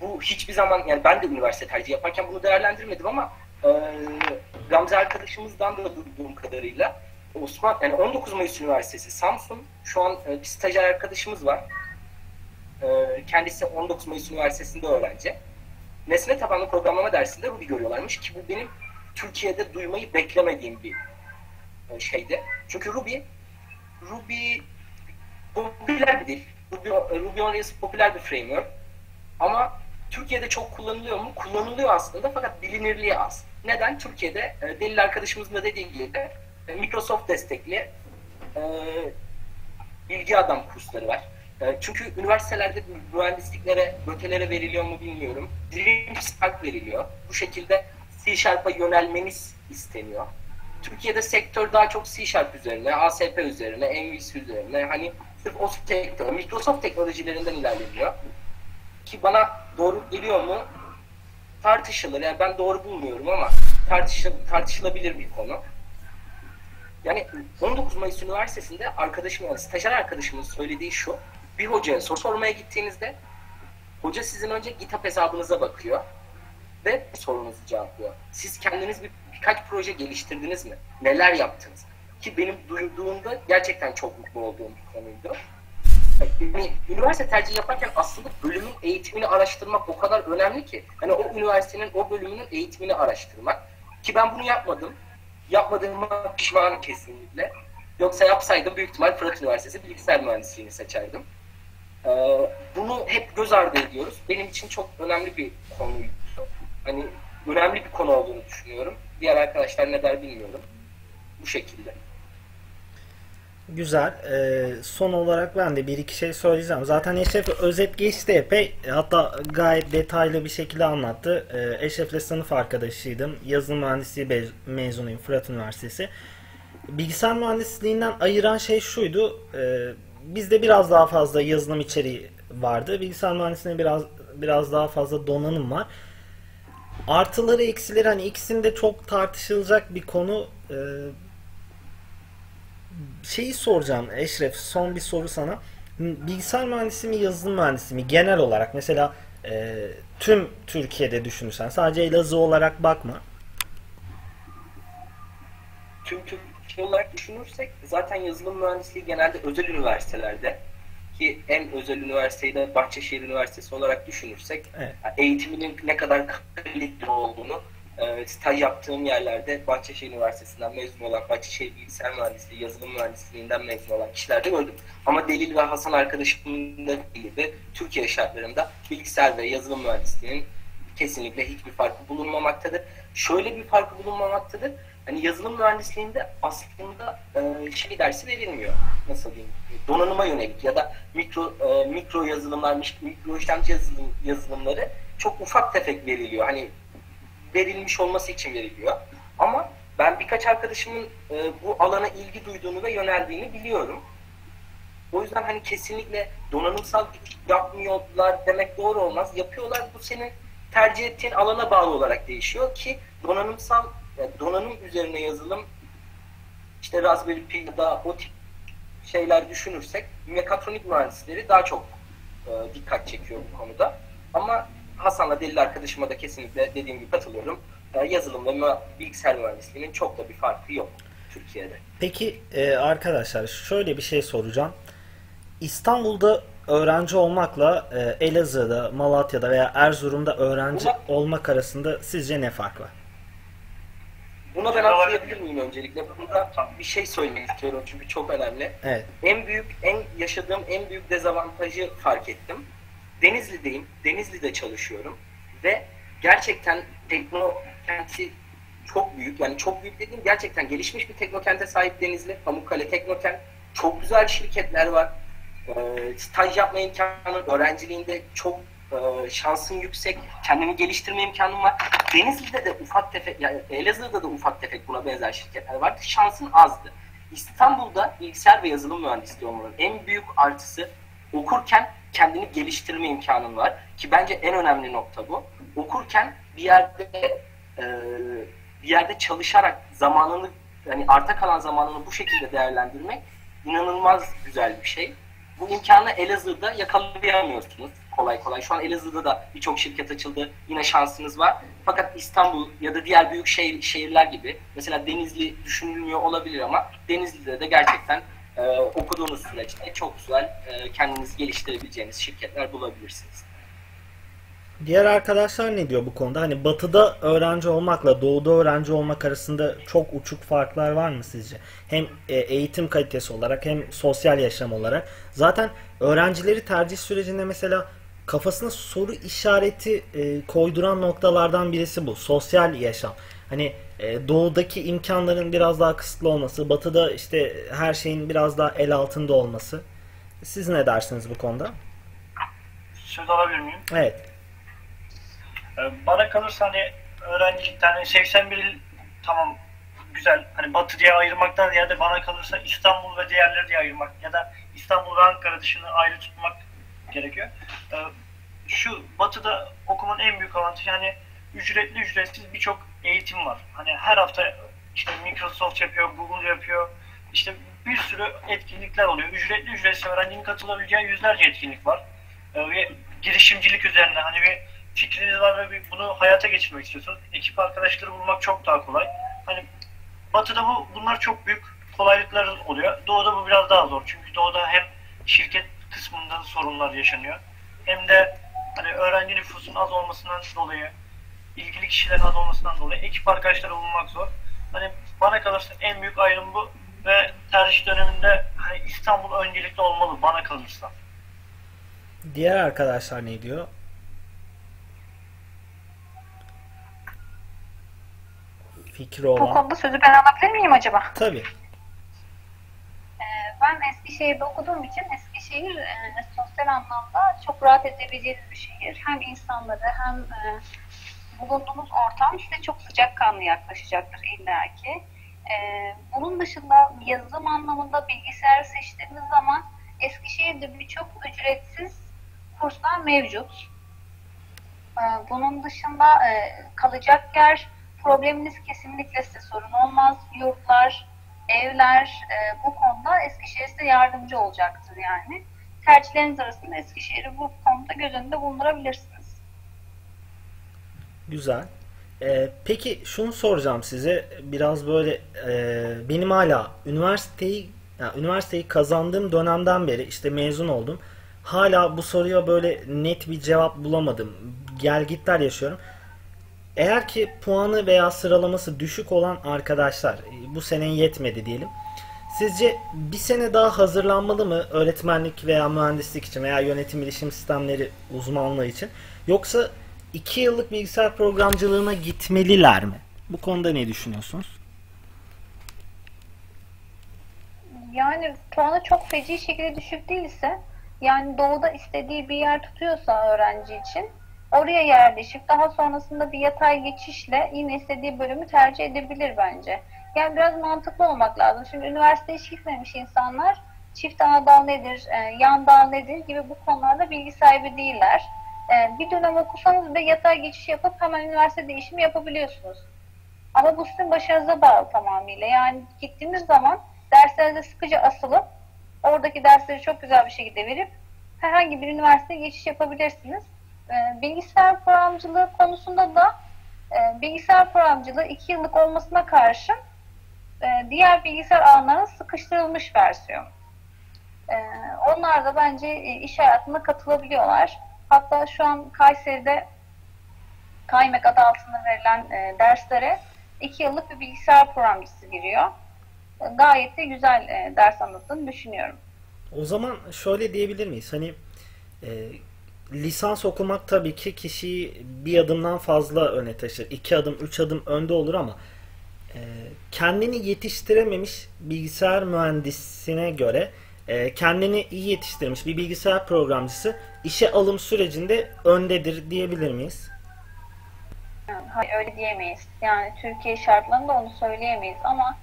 H: bu hiçbir zaman yani ben de üniversite tercihi yaparken bunu değerlendirmedim ama e, Gamze arkadaşımızdan da duyduğum kadarıyla Osman yani 19 Mayıs Üniversitesi Samsun şu an e, bir stajyer arkadaşımız var. E, kendisi 19 Mayıs Üniversitesi'nde öğrenci. Nesne tabanlı programlama dersinde Ruby görüyorlarmış ki bu benim Türkiye'de duymayı beklemediğim bir e, şeydi. Çünkü Ruby Ruby popüler bir dil. Ruby, Ruby on Rails popüler bir framework. Ama Türkiye'de çok kullanılıyor mu? Kullanılıyor aslında fakat bilinirliği az. Neden? Türkiye'de e, Delil arkadaşımızın da dediği gibi e, Microsoft destekli e, bilgi adam kursları var. E, çünkü üniversitelerde mühendisliklere, bötelere veriliyor mu bilmiyorum. Dream Spark veriliyor. Bu şekilde C Sharp'a yönelmeniz isteniyor. Türkiye'de sektör daha çok C Sharp üzerine, ASP üzerine, MVC üzerine hani sırf o sektör, Microsoft teknolojilerinden ilerleniyor. Ki bana doğru geliyor mu? Tartışılır. Yani ben doğru bulmuyorum ama tartışıl tartışılabilir bir konu. Yani 19 Mayıs Üniversitesi'nde arkadaşım yani stajyer arkadaşımın söylediği şu. Bir hocaya soru sormaya gittiğinizde hoca sizin önce GitHub hesabınıza bakıyor ve sorunuzu cevaplıyor. Siz kendiniz bir, birkaç proje geliştirdiniz mi? Neler yaptınız? Ki benim duyduğumda gerçekten çok mutlu olduğum bir konuydu. Yani, üniversite tercihi yaparken aslında bölümün eğitimini araştırmak o kadar önemli ki. Hani o üniversitenin o bölümünün eğitimini araştırmak. Ki ben bunu yapmadım. Yapmadığıma pişmanım kesinlikle. Yoksa yapsaydım büyük ihtimal Fırat Üniversitesi bilgisayar mühendisliğini seçerdim. Ee, bunu hep göz ardı ediyoruz. Benim için çok önemli bir konuydu. Hani önemli bir konu olduğunu düşünüyorum. Diğer arkadaşlar ne der bilmiyorum. Bu şekilde.
A: Güzel. Ee, son olarak ben de bir iki şey söyleyeceğim. Zaten Eşref özet geçti epey. Hatta gayet detaylı bir şekilde anlattı. Ee, Eşref'le sınıf arkadaşıydım. Yazılım mühendisliği mezunuyum Fırat Üniversitesi. Bilgisayar mühendisliğinden ayıran şey şuydu. E, bizde biraz daha fazla yazılım içeriği vardı. Bilgisayar mühendisliğinde biraz biraz daha fazla donanım var. Artıları eksileri hani ikisinde çok tartışılacak bir konu. Ee, şeyi soracağım Eşref son bir soru sana. Bilgisayar mühendisi mi yazılım mühendisi mi genel olarak mesela e, tüm Türkiye'de düşünürsen sadece Elazığ olarak bakma.
H: Tüm Türkiye olarak düşünürsek zaten yazılım mühendisliği genelde özel üniversitelerde ki en özel üniversiteyi de Bahçeşehir Üniversitesi olarak düşünürsek
A: Evet.
H: eğitiminin ne kadar kaliteli olduğunu e, staj yaptığım yerlerde Bahçeşehir Üniversitesi'nden mezun olan, Bahçeşehir Bilgisayar Mühendisliği, Yazılım Mühendisliğinden mezun olan kişilerde gördüm. Ama Delil ve Hasan arkadaşımın da gibi Türkiye şartlarında bilgisayar ve yazılım mühendisliğinin kesinlikle hiçbir farkı bulunmamaktadır. Şöyle bir farkı bulunmamaktadır. Hani yazılım mühendisliğinde aslında e, şey dersi verilmiyor. Nasıl diyeyim? Donanıma yönelik ya da mikro e, mikro yazılımlar, mikro işlemci yazılım, yazılımları çok ufak tefek veriliyor. Hani verilmiş olması için veriliyor. Ama ben birkaç arkadaşımın e, bu alana ilgi duyduğunu ve yöneldiğini biliyorum. O yüzden hani kesinlikle donanımsal yapmıyorlar demek doğru olmaz. Yapıyorlar bu senin tercih ettiğin alana bağlı olarak değişiyor ki donanımsal yani donanım üzerine yazılım işte Raspberry Pi ya da o tip şeyler düşünürsek mekatronik mühendisleri daha çok e, dikkat çekiyor bu konuda. Ama Hasan'la Delil arkadaşıma da kesinlikle dediğim gibi katılıyorum. e, yazılım ve bilgisayar mühendisliğinin çok da bir farkı yok Türkiye'de.
A: Peki e, arkadaşlar şöyle bir şey soracağım. İstanbul'da öğrenci olmakla e, Elazığ'da, Malatya'da veya Erzurum'da öğrenci
H: Buna-
A: olmak arasında sizce ne fark var?
H: Buna ben atlayabilir miyim öncelikle? Burada bir şey söylemek istiyorum çünkü çok önemli.
A: Evet.
H: En büyük, en yaşadığım en büyük dezavantajı fark ettim. Denizli'deyim, Denizli'de çalışıyorum ve gerçekten teknokenti çok büyük. Yani çok büyük dediğim gerçekten gelişmiş bir teknokente sahip Denizli. Pamukkale Teknokent. Çok güzel şirketler var. Ee, staj yapma imkanı, öğrenciliğinde çok e, şansın yüksek. Kendimi geliştirme imkanım var. Denizli'de de ufak tefek, yani Elazığ'da da ufak tefek buna benzer şirketler vardı. Şansın azdı. İstanbul'da bilgisayar ve yazılım mühendisliği olmanın en büyük artısı okurken kendini geliştirme imkanın var. Ki bence en önemli nokta bu. Okurken bir yerde e, bir yerde çalışarak zamanını yani arta kalan zamanını bu şekilde değerlendirmek inanılmaz güzel bir şey. Bu imkanı Elazığ'da yakalayamıyorsunuz kolay kolay. Şu an Elazığ'da da birçok şirket açıldı. Yine şansınız var. Fakat İstanbul ya da diğer büyük şehir, şehirler gibi mesela Denizli düşünülmüyor olabilir ama Denizli'de de gerçekten e, okuduğunuz süreçte çok güzel e, kendinizi geliştirebileceğiniz şirketler bulabilirsiniz.
A: Diğer arkadaşlar ne diyor bu konuda? Hani batıda öğrenci olmakla doğuda öğrenci olmak arasında çok uçuk farklar var mı sizce? Hem e, eğitim kalitesi olarak hem sosyal yaşam olarak. Zaten öğrencileri tercih sürecinde mesela kafasına soru işareti e, koyduran noktalardan birisi bu. Sosyal yaşam. Hani e, doğudaki imkanların biraz daha kısıtlı olması, batıda işte her şeyin biraz daha el altında olması. Siz ne dersiniz bu konuda?
E: Söz alabilir miyim?
A: Evet.
E: Ee, Bana kalırsa hani öğrencilikten hani 81 il tamam güzel hani batı diye ayırmaktan ziyade bana kalırsa İstanbul ve diğerleri diye ayırmak ya da İstanbul ve Ankara dışını ayrı tutmak gerekiyor. Ee, Şu batıda okumanın en büyük avantajı hani ücretli ücretsiz birçok eğitim var. Hani her hafta işte Microsoft yapıyor, Google yapıyor. İşte bir sürü etkinlikler oluyor. Ücretli ücretsiz öğrencinin katılabileceği yüzlerce etkinlik var. Ee, ve girişimcilik üzerine hani bir fikriniz var ve bunu hayata geçirmek istiyorsunuz. Ekip arkadaşları bulmak çok daha kolay. Hani Batı'da bu bunlar çok büyük kolaylıklar oluyor. Doğu'da bu biraz daha zor. Çünkü Doğu'da hem şirket kısmında sorunlar yaşanıyor. Hem de hani öğrenci nüfusun az olmasından dolayı, ilgili kişilerin az olmasından dolayı ekip arkadaşları bulmak zor. Hani bana kalırsa en büyük ayrım bu ve tercih döneminde hani İstanbul öncelikli olmalı bana kalırsa.
A: Diğer arkadaşlar ne diyor? Fikri
C: Bu
A: olan.
C: konuda sözü ben alabilir miyim acaba?
A: Tabii.
C: Ee, Ben Eskişehir'de okuduğum için Eskişehir e, sosyal anlamda çok rahat edebileceğiniz bir şehir. Hem insanları hem e, bulunduğunuz ortam size çok sıcakkanlı yaklaşacaktır illaki. E, bunun dışında yazılım anlamında bilgisayar seçtiğiniz zaman Eskişehir'de birçok ücretsiz kurslar mevcut. E, bunun dışında e, kalacak yer probleminiz kesinlikle size sorun olmaz. Yurtlar, evler e, bu konuda Eskişehir size yardımcı olacaktır yani. Tercihleriniz arasında Eskişehir'i bu konuda göz önünde bulundurabilirsiniz.
A: Güzel. Ee, peki şunu soracağım size. Biraz böyle e, benim hala üniversiteyi yani üniversiteyi kazandığım dönemden beri işte mezun oldum. Hala bu soruya böyle net bir cevap bulamadım. Gelgitler yaşıyorum. Eğer ki puanı veya sıralaması düşük olan arkadaşlar e, bu sene yetmedi diyelim. Sizce bir sene daha hazırlanmalı mı öğretmenlik veya mühendislik için veya yönetim bilişim sistemleri uzmanlığı için? Yoksa 2 yıllık bilgisayar programcılığına gitmeliler mi? Bu konuda ne düşünüyorsunuz?
C: Yani puanı çok feci şekilde düşük değilse yani doğuda istediği bir yer tutuyorsa öğrenci için oraya yerleşip daha sonrasında bir yatay geçişle yine istediği bölümü tercih edebilir bence. Yani biraz mantıklı olmak lazım. Şimdi üniversiteye hiç gitmemiş insanlar çift ana dal nedir, e, yan dal nedir gibi bu konularda bilgi sahibi değiller. E, bir dönem okusanız bile yatay geçiş yapıp hemen üniversite değişimi yapabiliyorsunuz. Ama bu sizin başarınıza bağlı tamamıyla. Yani gittiğiniz zaman derslerinize sıkıca asılıp oradaki dersleri çok güzel bir şekilde verip herhangi bir üniversiteye geçiş yapabilirsiniz. Ee, bilgisayar programcılığı konusunda da E, bilgisayar programcılığı 2 yıllık olmasına karşın e, diğer bilgisayar alanlarına sıkıştırılmış versiyon. E, onlar da bence iş hayatına katılabiliyorlar. Hatta şu an Kayseri'de KayMek adı altında verilen derslere 2 yıllık bir bilgisayar programcısı giriyor. Gayet de güzel ders anlattığını düşünüyorum.
A: O zaman şöyle diyebilir miyiz? Hani lisans okumak tabii ki kişiyi bir adımdan fazla öne taşır. iki adım, üç adım önde olur ama e, kendini yetiştirememiş bilgisayar mühendisine göre e, kendini iyi yetiştirmiş bir bilgisayar programcısı işe alım sürecinde öndedir diyebilir miyiz?
C: Hayır öyle diyemeyiz. Yani Türkiye şartlarında onu söyleyemeyiz ama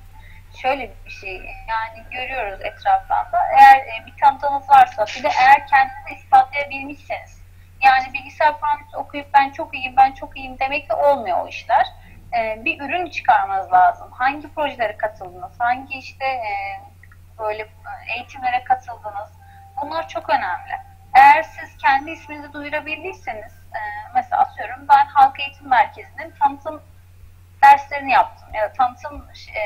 C: şöyle bir şey yani görüyoruz etraftan da eğer e, bir tanıdığınız varsa bir de eğer kendinizi ispatlayabilmişseniz yani bilgisayar mühendisi okuyup ben çok iyiyim ben çok iyiyim demekle olmuyor o işler. E, bir ürün çıkarmanız lazım. Hangi projelere katıldınız? Hangi işte e, böyle eğitimlere katıldınız? Bunlar çok önemli. Eğer siz kendi isminizi duyurabildiyseniz e, mesela atıyorum ben halk eğitim merkezinin tanıtım derslerini yaptım ya da tanıtım e,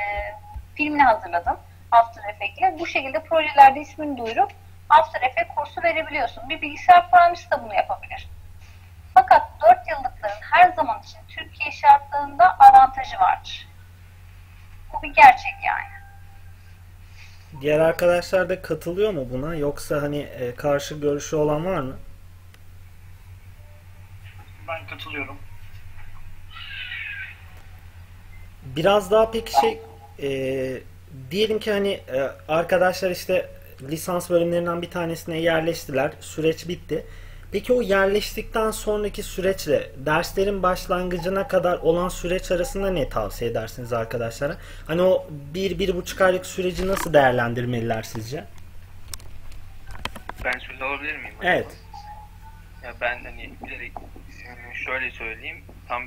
C: filmini hazırladım After Effects Bu şekilde projelerde ismini duyurup After Effects kursu verebiliyorsun. Bir bilgisayar programcısı da bunu yapabilir. Fakat 4 yıllıkların her zaman için Türkiye şartlarında avantajı vardır. Bu bir gerçek yani.
A: Diğer arkadaşlar da katılıyor mu buna yoksa hani e, karşı görüşü olan var mı?
E: Ben katılıyorum.
A: Biraz daha peki şey e, diyelim ki hani e, arkadaşlar işte lisans bölümlerinden bir tanesine yerleştiler. Süreç bitti. Peki o yerleştikten sonraki süreçle derslerin başlangıcına kadar olan süreç arasında ne tavsiye edersiniz arkadaşlara? Hani o bir, bir buçuk aylık süreci nasıl değerlendirmeliler sizce?
D: Ben söz alabilir miyim? acaba?
A: Evet.
D: Ya ben hani bilerek e, şöyle söyleyeyim tam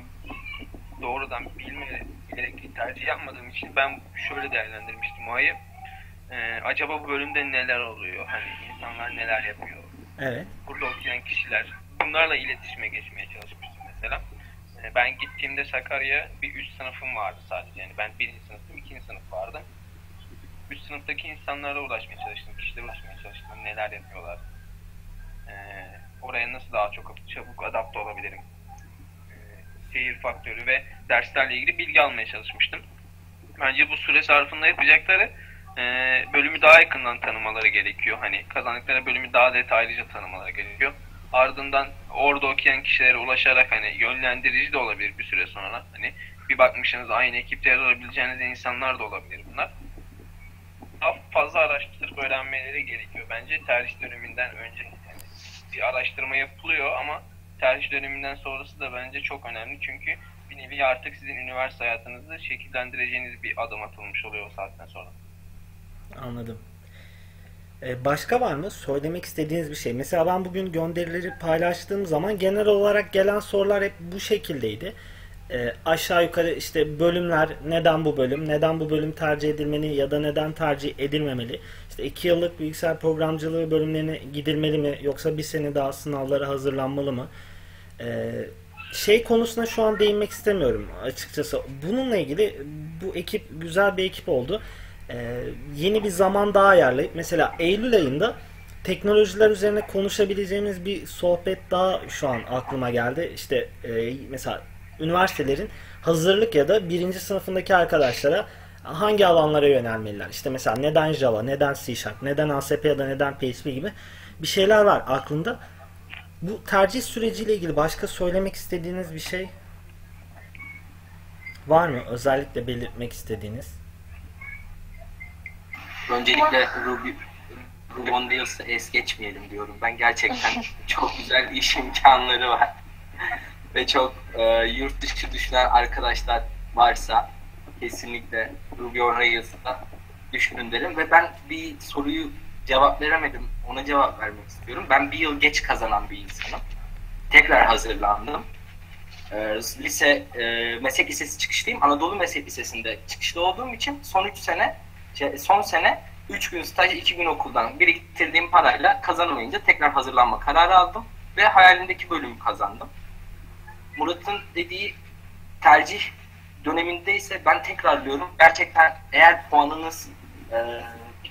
D: doğrudan bilme bir tercih yapmadığım için ben şöyle değerlendirmiştim o ayı. Ee, acaba bu bölümde neler oluyor? Hani insanlar neler yapıyor?
A: Evet.
D: Burada okuyan kişiler bunlarla iletişime geçmeye çalışmıştım mesela. Ee, ben gittiğimde Sakarya bir üst sınıfım vardı sadece. Yani ben birinci sınıftım, ikinci sınıf vardı. Üst sınıftaki insanlara ulaşmaya çalıştım, kişilere ulaşmaya çalıştım. Neler yapıyorlar? Ee, oraya nasıl daha çok çabuk adapte olabilirim? Seyir faktörü ve derslerle ilgili bilgi almaya çalışmıştım. Bence bu süre zarfında yapacakları e, bölümü daha yakından tanımaları gerekiyor. Hani kazandıkları bölümü daha detaylıca tanımaları gerekiyor. Ardından orada okuyan kişilere ulaşarak hani yönlendirici de olabilir bir süre sonra. Hani bir bakmışsınız aynı ekipte yer alabileceğiniz insanlar da olabilir bunlar. Daha fazla araştırıp öğrenmeleri gerekiyor. Bence tercih döneminden önce yani bir araştırma yapılıyor ama tercih döneminden sonrası da bence çok önemli. Çünkü bir nevi artık sizin üniversite hayatınızı şekillendireceğiniz bir adım atılmış oluyor o saatten sonra.
A: Anladım. Ee, başka var mı? Söylemek istediğiniz bir şey. Mesela ben bugün gönderileri paylaştığım zaman genel olarak gelen sorular hep bu şekildeydi. Ee, aşağı yukarı işte bölümler neden bu bölüm, neden bu bölüm tercih edilmeli ya da neden tercih edilmemeli. İşte iki yıllık bilgisayar programcılığı bölümlerine gidilmeli mi yoksa bir sene daha sınavlara hazırlanmalı mı? Ee, şey konusuna şu an değinmek istemiyorum açıkçası. Bununla ilgili bu ekip güzel bir ekip oldu. Ee, yeni bir zaman daha ayarlayıp mesela Eylül ayında teknolojiler üzerine konuşabileceğimiz bir sohbet daha şu an aklıma geldi. İşte e, mesela üniversitelerin hazırlık ya da birinci sınıfındaki arkadaşlara hangi alanlara yönelmeliler? İşte mesela neden Java, neden C Sharp, neden ASP ya da neden PHP gibi bir şeyler var aklımda. Bu tercih süreciyle ilgili başka söylemek istediğiniz bir şey var mı? Özellikle belirtmek istediğiniz.
H: Öncelikle Ruby, Ruby on Rails'ı es geçmeyelim diyorum. Ben gerçekten çok güzel iş imkanları var. Ve çok e, yurt dışı düşünen arkadaşlar varsa kesinlikle Ruby on Rails'ı düşünün derim. Ve ben bir soruyu cevap veremedim. Ona cevap vermek istiyorum. Ben bir yıl geç kazanan bir insanım. Tekrar hazırlandım. E, lise, e, meslek lisesi çıkışlıyım. Anadolu Meslek Lisesi'nde çıkışlı olduğum için son 3 sene şey, son sene 3 gün staj, 2 gün okuldan biriktirdiğim parayla kazanamayınca tekrar hazırlanma kararı aldım ve hayalindeki bölümü kazandım. Murat'ın dediği
G: tercih dönemindeyse ben tekrarlıyorum. Gerçekten eğer puanınız e,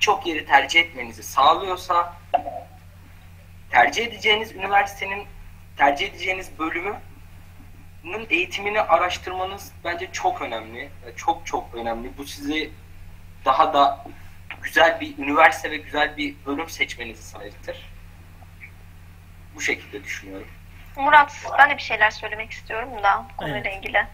G: birçok yeri tercih etmenizi sağlıyorsa tercih edeceğiniz üniversitenin tercih edeceğiniz bölümü eğitimini araştırmanız bence çok önemli. Çok çok önemli. Bu sizi daha da güzel bir üniversite ve güzel bir bölüm seçmenizi sağlayacak. Bu şekilde düşünüyorum.
F: Murat, ben de bir şeyler söylemek istiyorum da konuyla
A: Evet.
F: ilgili.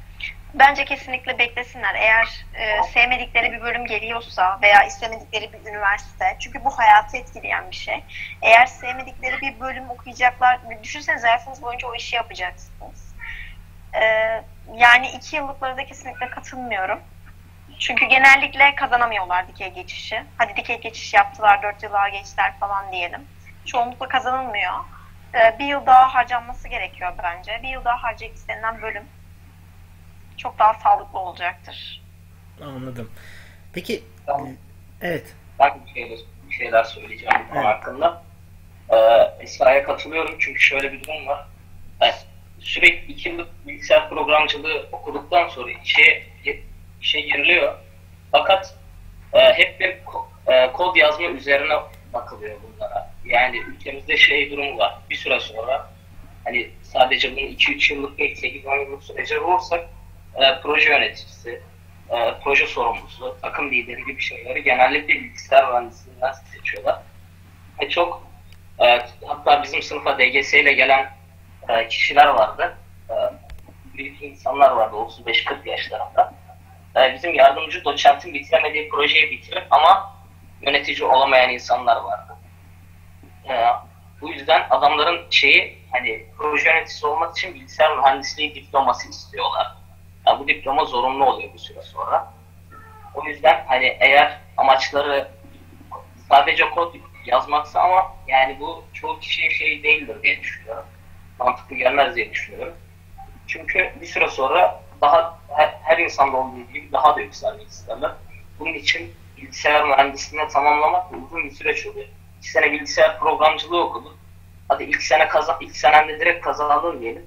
F: Bence kesinlikle beklesinler. Eğer e, sevmedikleri bir bölüm geliyorsa veya istemedikleri bir üniversite, çünkü bu hayatı etkileyen bir şey. Eğer sevmedikleri bir bölüm okuyacaklar, düşünsenize hayatınız boyunca o işi yapacaksınız. E, yani iki yıllıkları da kesinlikle katılmıyorum. Çünkü genellikle kazanamıyorlar dikey geçişi. Hadi dikey geçiş yaptılar, dört yıla geçtiler falan diyelim. Çoğunlukla kazanılmıyor. Ee, bir yıl daha harcanması gerekiyor bence. Bir yıl daha harcayıp istenilen bölüm çok daha sağlıklı olacaktır.
A: Anladım. Peki
G: Tamam.
A: evet.
G: Ben bir şeyler, bir şeyler söyleyeceğim bu konu
A: Evet.
G: hakkında. Ee, Esra'ya katılıyorum çünkü şöyle bir durum var. Ben sürekli iki yıllık bilgisayar programcılığı okuduktan sonra işe, işe giriliyor. Fakat e, hep bir e, kod yazma üzerine bakılıyor bunlara. Yani ülkemizde şey durumu var. Bir süre sonra hani sadece bunu 2-3 yıllık değil 8-10 yıllık sürece olursak e, proje yöneticisi, e, proje sorumlusu, takım lideri gibi şeyleri genellikle bilgisayar mühendisliğinden seçiyorlar. Ve çok e, hatta bizim sınıfa DGS ile gelen e, kişiler vardı. E, büyük insanlar vardı 35-40 yaşlarında. E, bizim yardımcı doçentin bitiremediği projeyi bitirip ama yönetici olamayan insanlar vardı. E, bu yüzden adamların şeyi hani proje yöneticisi olmak için bilgisayar mühendisliği diploması istiyorlar. Yani bu diploma zorunlu oluyor bir süre sonra. O yüzden hani eğer amaçları sadece kod yazmaksa ama yani bu çoğu kişiye şey değildir diye düşünüyorum. Mantıklı gelmez diye düşünüyorum. Çünkü bir süre sonra daha her, her insanda olduğu gibi daha da yükselmek isterler. Bunun için bilgisayar mühendisliğini tamamlamak uzun bir süreç oluyor. İki sene bilgisayar programcılığı okudun. Hadi ilk sene kazan, ilk senende direkt kazandın diyelim.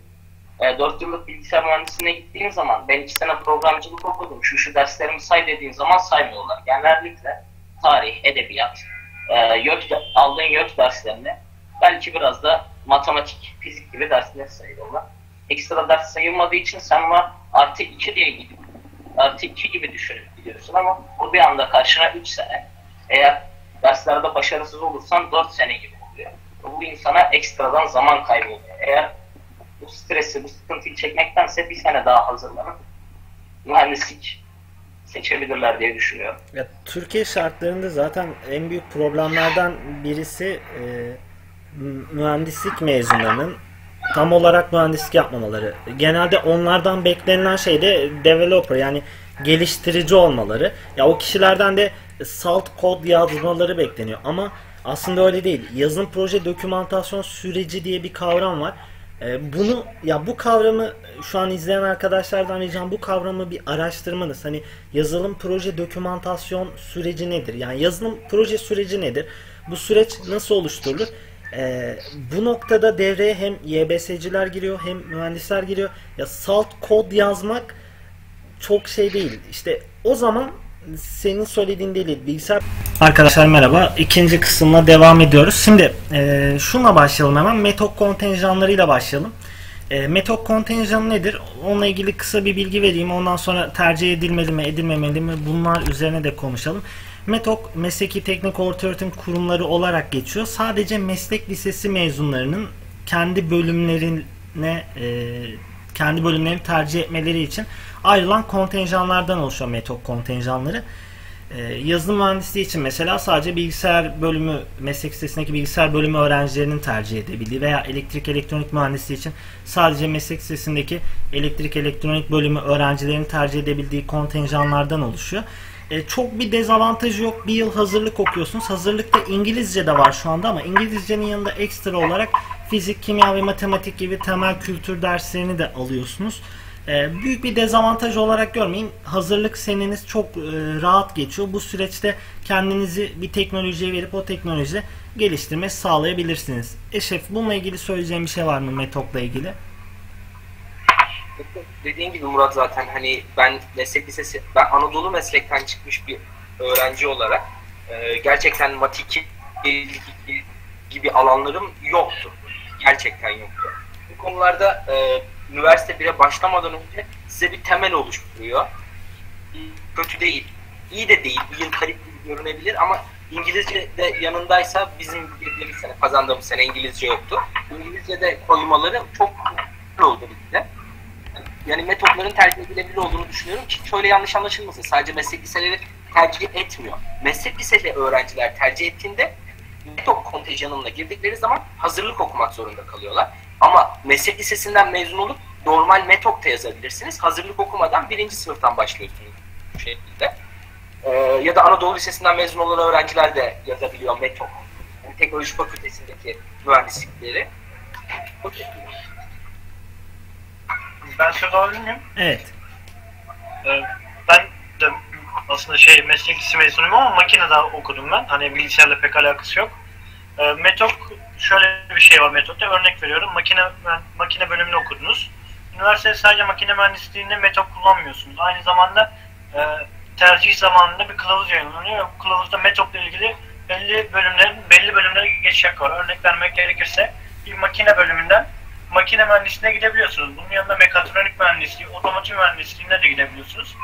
G: E, 4 yıllık bilgisayar mühendisliğine gittiğin zaman ben iki sene programcılık okudum. Şu şu derslerimi say dediğin zaman saymıyorlar. Genellikle tarih, edebiyat, e, YÖK, aldığın YÖK derslerini belki biraz da matematik, fizik gibi dersler sayıyorlar. Ekstra ders sayılmadığı için sen var artı 2 diye gidip artı 2 gibi düşünüp gidiyorsun ama bu bir anda karşına 3 sene. Eğer derslerde başarısız olursan 4 sene gibi oluyor. Bu insana ekstradan zaman kaybı oluyor. Eğer stresi, bu sıkıntıyı çekmektense bir sene daha hazırlanıp mühendislik seçebilirler diye düşünüyorum.
A: Ya, Türkiye şartlarında zaten en büyük problemlerden birisi e, mü- mühendislik mezunlarının tam olarak mühendislik yapmamaları. Genelde onlardan beklenilen şey de developer yani geliştirici olmaları. Ya o kişilerden de salt kod yazmaları bekleniyor ama aslında öyle değil. Yazılım proje dokümantasyon süreci diye bir kavram var. Ee, bunu ya bu kavramı şu an izleyen arkadaşlardan ricam bu kavramı bir araştırmanız. Hani yazılım proje dokümantasyon süreci nedir? Yani yazılım proje süreci nedir? Bu süreç nasıl oluşturulur? Ee, bu noktada devreye hem YBS'ciler giriyor hem mühendisler giriyor. Ya salt kod yazmak çok şey değil. İşte o zaman senin söylediğin değil. Bilgisayar Arkadaşlar merhaba. İkinci kısımla devam ediyoruz. Şimdi e, şunla başlayalım hemen. Metok kontenjanlarıyla başlayalım. E, metok kontenjanı nedir? Onunla ilgili kısa bir bilgi vereyim. Ondan sonra tercih edilmeli mi, edilmemeli mi? Bunlar üzerine de konuşalım. Metok mesleki teknik ortaöğretim kurumları olarak geçiyor. Sadece meslek lisesi mezunlarının kendi bölümlerine e, kendi bölümlerini tercih etmeleri için ayrılan kontenjanlardan oluşuyor metok kontenjanları. Ee, yazılım mühendisliği için mesela sadece bilgisayar bölümü, meslek lisesindeki bilgisayar bölümü öğrencilerinin tercih edebildiği veya elektrik elektronik mühendisliği için sadece meslek lisesindeki elektrik elektronik bölümü öğrencilerin tercih edebildiği kontenjanlardan oluşuyor. Ee, çok bir dezavantajı yok. Bir yıl hazırlık okuyorsunuz. Hazırlıkta İngilizce de var şu anda ama İngilizcenin yanında ekstra olarak fizik, kimya ve matematik gibi temel kültür derslerini de alıyorsunuz. Ee, büyük bir dezavantaj olarak görmeyin. Hazırlık seneniz çok e, rahat geçiyor. Bu süreçte kendinizi bir teknolojiye verip o teknolojide geliştirme sağlayabilirsiniz. Eşref bununla ilgili söyleyeceğim bir şey var mı Metok'la ilgili?
H: Dediğin gibi Murat zaten hani ben meslek lisesi, ben Anadolu meslekten çıkmış bir öğrenci olarak e, gerçekten matik gibi alanlarım yoktu. Gerçekten yoktu. Bu konularda e, üniversite bile başlamadan önce size bir temel oluşturuyor. Kötü değil. iyi de değil. Bir yıl garip gibi görünebilir ama İngilizce de yanındaysa bizim girdiğimiz sene, kazandığımız sene İngilizce yoktu. İngilizce de koymaları çok oldu bizde. Yani metotların tercih edilebilir olduğunu düşünüyorum ki şöyle yanlış anlaşılmasın. Sadece meslek liseleri tercih etmiyor. Meslek liseli öğrenciler tercih ettiğinde metot kontenjanına girdikleri zaman hazırlık okumak zorunda kalıyorlar. Ama meslek lisesinden mezun olup normal metokta yazabilirsiniz. Hazırlık okumadan birinci sınıftan başlıyorsunuz bu şekilde. Ee, ya da Anadolu Lisesi'nden mezun olan öğrenciler de yazabiliyor metok. Yani teknoloji fakültesindeki mühendislikleri. Bu şekilde.
E: Ben söz alabilir miyim?
A: Evet.
E: Ee, ben de aslında şey meslek lisesi mezunuyum ama makinede okudum ben. Hani bilgisayarla pek alakası yok. Ee, metok şöyle bir şey var metodda örnek veriyorum. Makine makine bölümünü okudunuz. Üniversitede sadece makine mühendisliğinde metok kullanmıyorsunuz. Aynı zamanda e, tercih zamanında bir kılavuz yayınlanıyor bu kılavuzda metokla ilgili belli bölümlerin belli bölümlere geçiş hakkı var. Örnek vermek gerekirse bir makine bölümünden makine mühendisliğine gidebiliyorsunuz. Bunun yanında mekatronik mühendisliği, otomotiv mühendisliğine de gidebiliyorsunuz.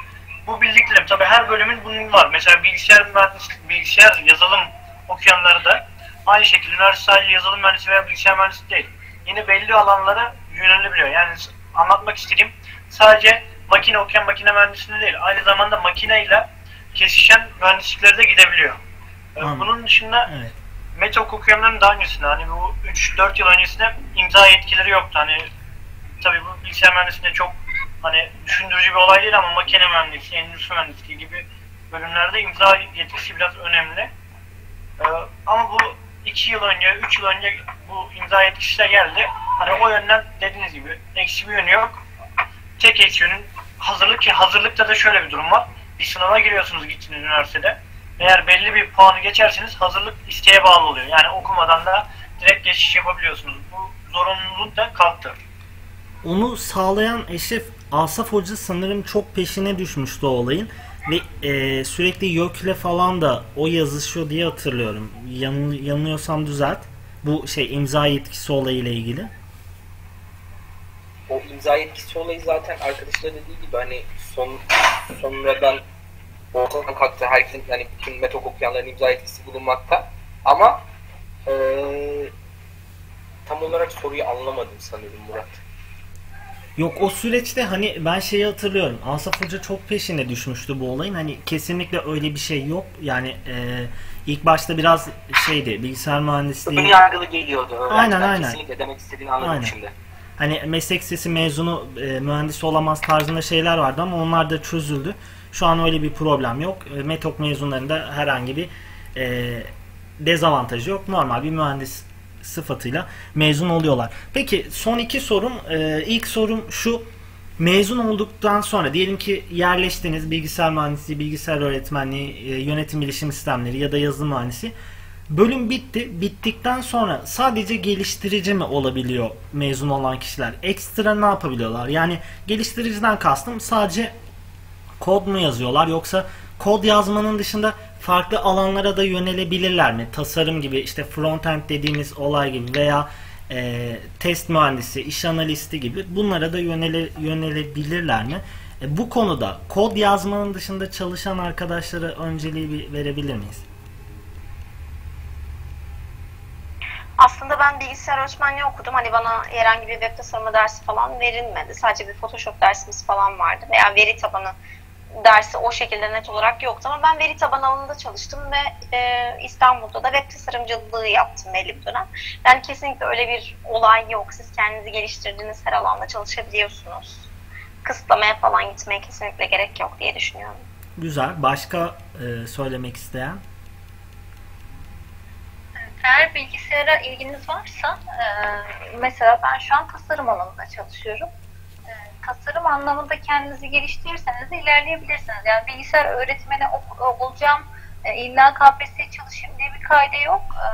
E: Bu bildiklerim tabi her bölümün bunun var. Mesela bilgisayar mühendisliği, bilgisayar yazılım okuyanları da aynı şekilde üniversite sadece yazılım mühendisi veya bilgisayar mühendisi değil. Yine belli alanlara yönelebiliyor. Yani anlatmak istediğim sadece makine okuyan makine mühendisliğinde değil. Aynı zamanda makineyle kesişen mühendisliklere de gidebiliyor.
A: Anladım.
E: Bunun dışında
A: Evet.
E: Metok okuyanların daha öncesinde hani bu 3-4 yıl öncesinde imza yetkileri yoktu. Hani tabii bu bilgisayar mühendisliğinde çok hani düşündürücü bir olay değil ama makine mühendisliği, endüstri mühendisliği gibi bölümlerde imza yetkisi biraz önemli. Ee, ama bu 2 yıl önce, 3 yıl önce bu imza yetkisi de geldi. Hani o yönden dediğiniz gibi eksi bir yönü yok. Tek eksi yönün hazırlık ki hazırlıkta da şöyle bir durum var. Bir sınava giriyorsunuz gittiğiniz üniversitede. Eğer belli bir puanı geçerseniz hazırlık isteğe bağlı oluyor. Yani okumadan da direkt geçiş yapabiliyorsunuz. Bu zorunluluk da kalktı.
A: Onu sağlayan Eşref Asaf Hoca sanırım çok peşine düşmüştü o olayın. Ve e, sürekli YÖK'le falan da o yazışıyor diye hatırlıyorum. Yan, yanılıyorsam düzelt. Bu şey imza yetkisi olayıyla ilgili.
H: o imza yetkisi olayı zaten arkadaşlar dediği gibi hani son sonradan ortadan kalktı. Herkesin yani bütün metok okuyanların imza yetkisi bulunmakta. Ama eee, tam olarak soruyu anlamadım sanırım Murat.
A: Yok o süreçte hani ben şeyi hatırlıyorum. Asaf Hoca çok peşine düşmüştü bu olayın. Hani kesinlikle öyle bir şey yok. Yani e, ilk başta biraz şeydi bilgisayar
H: Ön
A: mühendisliği
H: yargılı geliyordu öğrenciler.
A: Aynen, aynen.
H: Kesinlikle demek istediğini anladım
A: Aynen.
H: şimdi.
A: hani meslek lisesi mezunu e, mühendis olamaz tarzında şeyler vardı ama onlar da çözüldü. Şu an öyle bir problem yok. E, Metok mezunlarında herhangi bir e, dezavantajı yok. Normal bir mühendis sıfatıyla mezun oluyorlar. Peki son iki sorum. E, ilk sorum şu. Mezun olduktan sonra diyelim ki yerleştiniz bilgisayar mühendisliği, bilgisayar öğretmenliği, e, yönetim bilişim sistemleri ya da yazılım mühendisi. Bölüm bitti. Bittikten sonra sadece geliştirici mi olabiliyor mezun olan kişiler? Ekstra ne yapabiliyorlar? Yani geliştiriciden kastım sadece kod mu yazıyorlar yoksa kod yazmanın dışında farklı alanlara da yönelebilirler mi? Tasarım gibi işte frontend dediğimiz olay gibi veya e, test mühendisi, iş analisti gibi bunlara da yönele, yönelebilirler mi? E, bu konuda kod yazmanın dışında çalışan arkadaşlara önceliği bir verebilir miyiz?
F: Aslında ben bilgisayar öğretmenliği okudum. Hani bana herhangi bir web tasarımı dersi falan verilmedi. Sadece bir Photoshop dersimiz falan vardı. Veya veri tabanı dersi o şekilde net olarak yoktu. Ama ben veri tabanı alanında çalıştım ve e, İstanbul'da da web tasarımcılığı yaptım belli bir dönem. Yani kesinlikle öyle bir olay yok. Siz kendinizi geliştirdiğiniz her alanda çalışabiliyorsunuz. Kısıtlamaya falan gitmeye kesinlikle gerek yok diye düşünüyorum.
A: Güzel. Başka e, söylemek isteyen?
C: Eğer bilgisayara ilginiz varsa e, mesela ben şu an tasarım alanında çalışıyorum. E, tasarım anlamında kendinizi geliştirirseniz de ilerleyebilirsiniz. Yani bilgisayar öğretmeni olacağım, e, illa KPSS'ye çalışayım diye bir kaydı yok. E,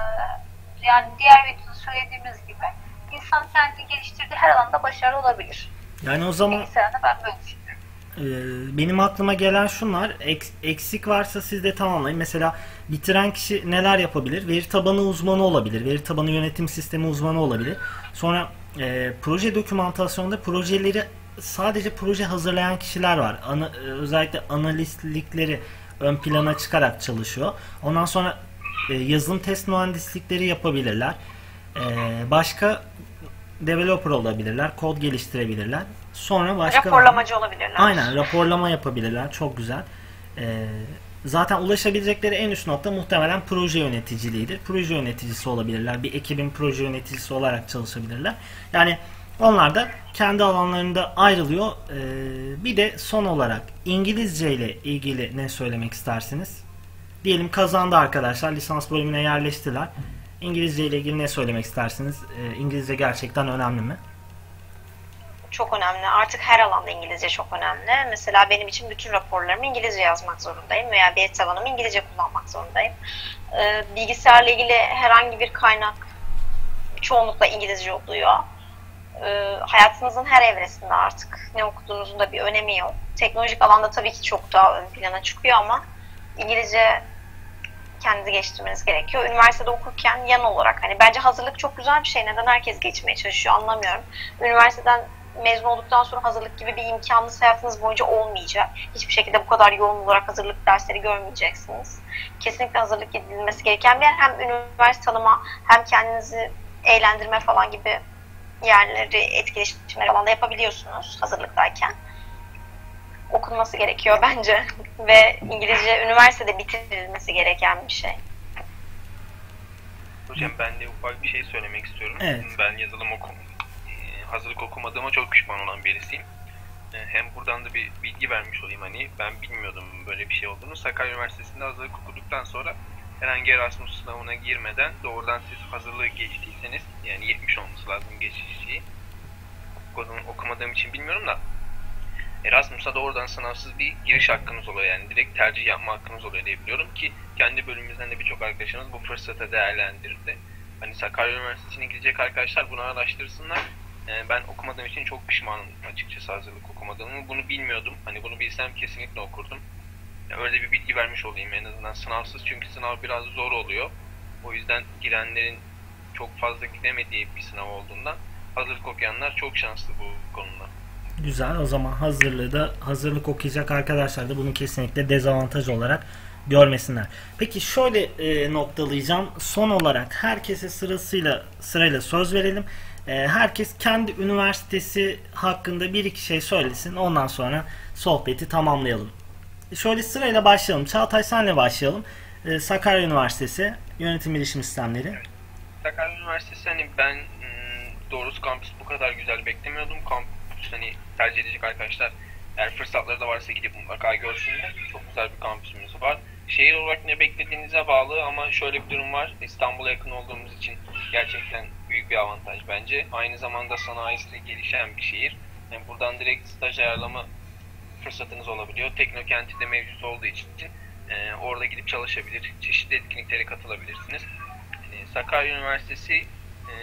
C: yani diğer videoda söylediğimiz gibi insan kendini geliştirdiği her alanda başarılı olabilir.
A: Yani o zaman
C: Bilgisayarda ben böyle düşünüyorum.
A: Ee, benim aklıma gelen şunlar eks- eksik varsa siz de tamamlayın. Mesela bitiren kişi neler yapabilir? Veri tabanı uzmanı olabilir. Veri tabanı yönetim sistemi uzmanı olabilir. Sonra e, proje dokümantasyonunda projeleri sadece proje hazırlayan kişiler var. Ana, e, özellikle analistlikleri ön plana çıkarak çalışıyor. Ondan sonra e, yazılım test mühendislikleri yapabilirler. E, başka developer olabilirler, kod geliştirebilirler. Sonra başka
F: Raporlamacı olabilirler.
A: Aynen raporlama yapabilirler. Çok güzel. Ee, zaten ulaşabilecekleri en üst nokta muhtemelen proje yöneticiliğidir. Proje yöneticisi olabilirler. Bir ekibin proje yöneticisi olarak çalışabilirler. Yani onlar da kendi alanlarında ayrılıyor. Ee, bir de son olarak İngilizce ile ilgili ne söylemek istersiniz? Diyelim kazandı arkadaşlar. Lisans bölümüne yerleştiler. İngilizce ile ilgili ne söylemek istersiniz? Ee, İngilizce gerçekten önemli mi?
F: çok önemli. Artık her alanda İngilizce çok önemli. Mesela benim için bütün raporlarımı İngilizce yazmak zorundayım veya veri tabanımı İngilizce kullanmak zorundayım. Ee, bilgisayarla ilgili herhangi bir kaynak çoğunlukla İngilizce oluyor. Ee, hayatınızın her evresinde artık ne okuduğunuzun da bir önemi yok. Teknolojik alanda tabii ki çok daha ön plana çıkıyor ama İngilizce kendinizi geliştirmeniz gerekiyor. Üniversitede okurken yan olarak hani bence hazırlık çok güzel bir şey. Neden herkes geçmeye çalışıyor anlamıyorum. Üniversiteden mezun olduktan sonra hazırlık gibi bir imkanınız hayatınız boyunca olmayacak. Hiçbir şekilde bu kadar yoğun olarak hazırlık dersleri görmeyeceksiniz. Kesinlikle hazırlık edilmesi gereken bir yer. Hem üniversite tanıma hem kendinizi eğlendirme falan gibi yerleri etkileştirme falan da yapabiliyorsunuz hazırlıktayken. Okunması gerekiyor bence. Ve İngilizce üniversitede bitirilmesi gereken bir şey.
D: Hocam ben de ufak bir şey söylemek istiyorum.
A: Evet.
D: Ben yazılım okum e, hazırlık okumadığıma çok pişman olan birisiyim. E, Hem buradan da bir bilgi vermiş olayım hani ben bilmiyordum böyle bir şey olduğunu. Sakarya Üniversitesi'nde hazırlık okuduktan sonra herhangi Erasmus sınavına girmeden doğrudan siz hazırlığı geçtiyseniz yani 70 olması lazım geçişi. Okumadığım, için bilmiyorum da Erasmus'a doğrudan sınavsız bir giriş hakkınız oluyor yani direkt tercih yapma hakkınız oluyor diye biliyorum ki kendi bölümümüzden de birçok arkadaşımız bu fırsatı değerlendirdi. Hani Sakarya Üniversitesi'ne gidecek arkadaşlar bunu araştırsınlar. Ee, ben okumadığım için çok pişmanım açıkçası hazırlık okumadığımı. Bunu bilmiyordum. Hani bunu bilsem kesinlikle okurdum. Öyle bir bilgi vermiş olayım en azından sınavsız çünkü sınav biraz zor oluyor. O yüzden girenlerin çok fazla gidemediği bir sınav olduğundan hazırlık okuyanlar çok şanslı bu konuda.
A: Güzel. O zaman hazırlığı da hazırlık okuyacak arkadaşlar da bunu kesinlikle dezavantaj olarak görmesinler. Peki şöyle e, noktalayacağım. Son olarak herkese sırasıyla sırayla söz verelim. E, herkes kendi üniversitesi hakkında bir iki şey söylesin. Ondan sonra sohbeti tamamlayalım. Şöyle sırayla başlayalım. Çağatay senle başlayalım. E, Sakarya Üniversitesi Yönetim Bilişim Sistemleri.
D: Sakarya Üniversitesi hani ben ım, doğrusu kampüs bu kadar güzel beklemiyordum. Kampüs hani tercih edecek arkadaşlar eğer fırsatları da varsa gidip mutlaka görsünler. Çok güzel bir kampüsümüz var. Şehir olarak ne beklediğinize bağlı ama şöyle bir durum var. İstanbul'a yakın olduğumuz için gerçekten büyük bir avantaj bence. Aynı zamanda sanayisi gelişen bir şehir. Yani buradan direkt staj ayarlama fırsatınız olabiliyor. Teknokenti de mevcut olduğu için e, orada gidip çalışabilir. Çeşitli etkinliklere katılabilirsiniz. E, Sakarya Üniversitesi e,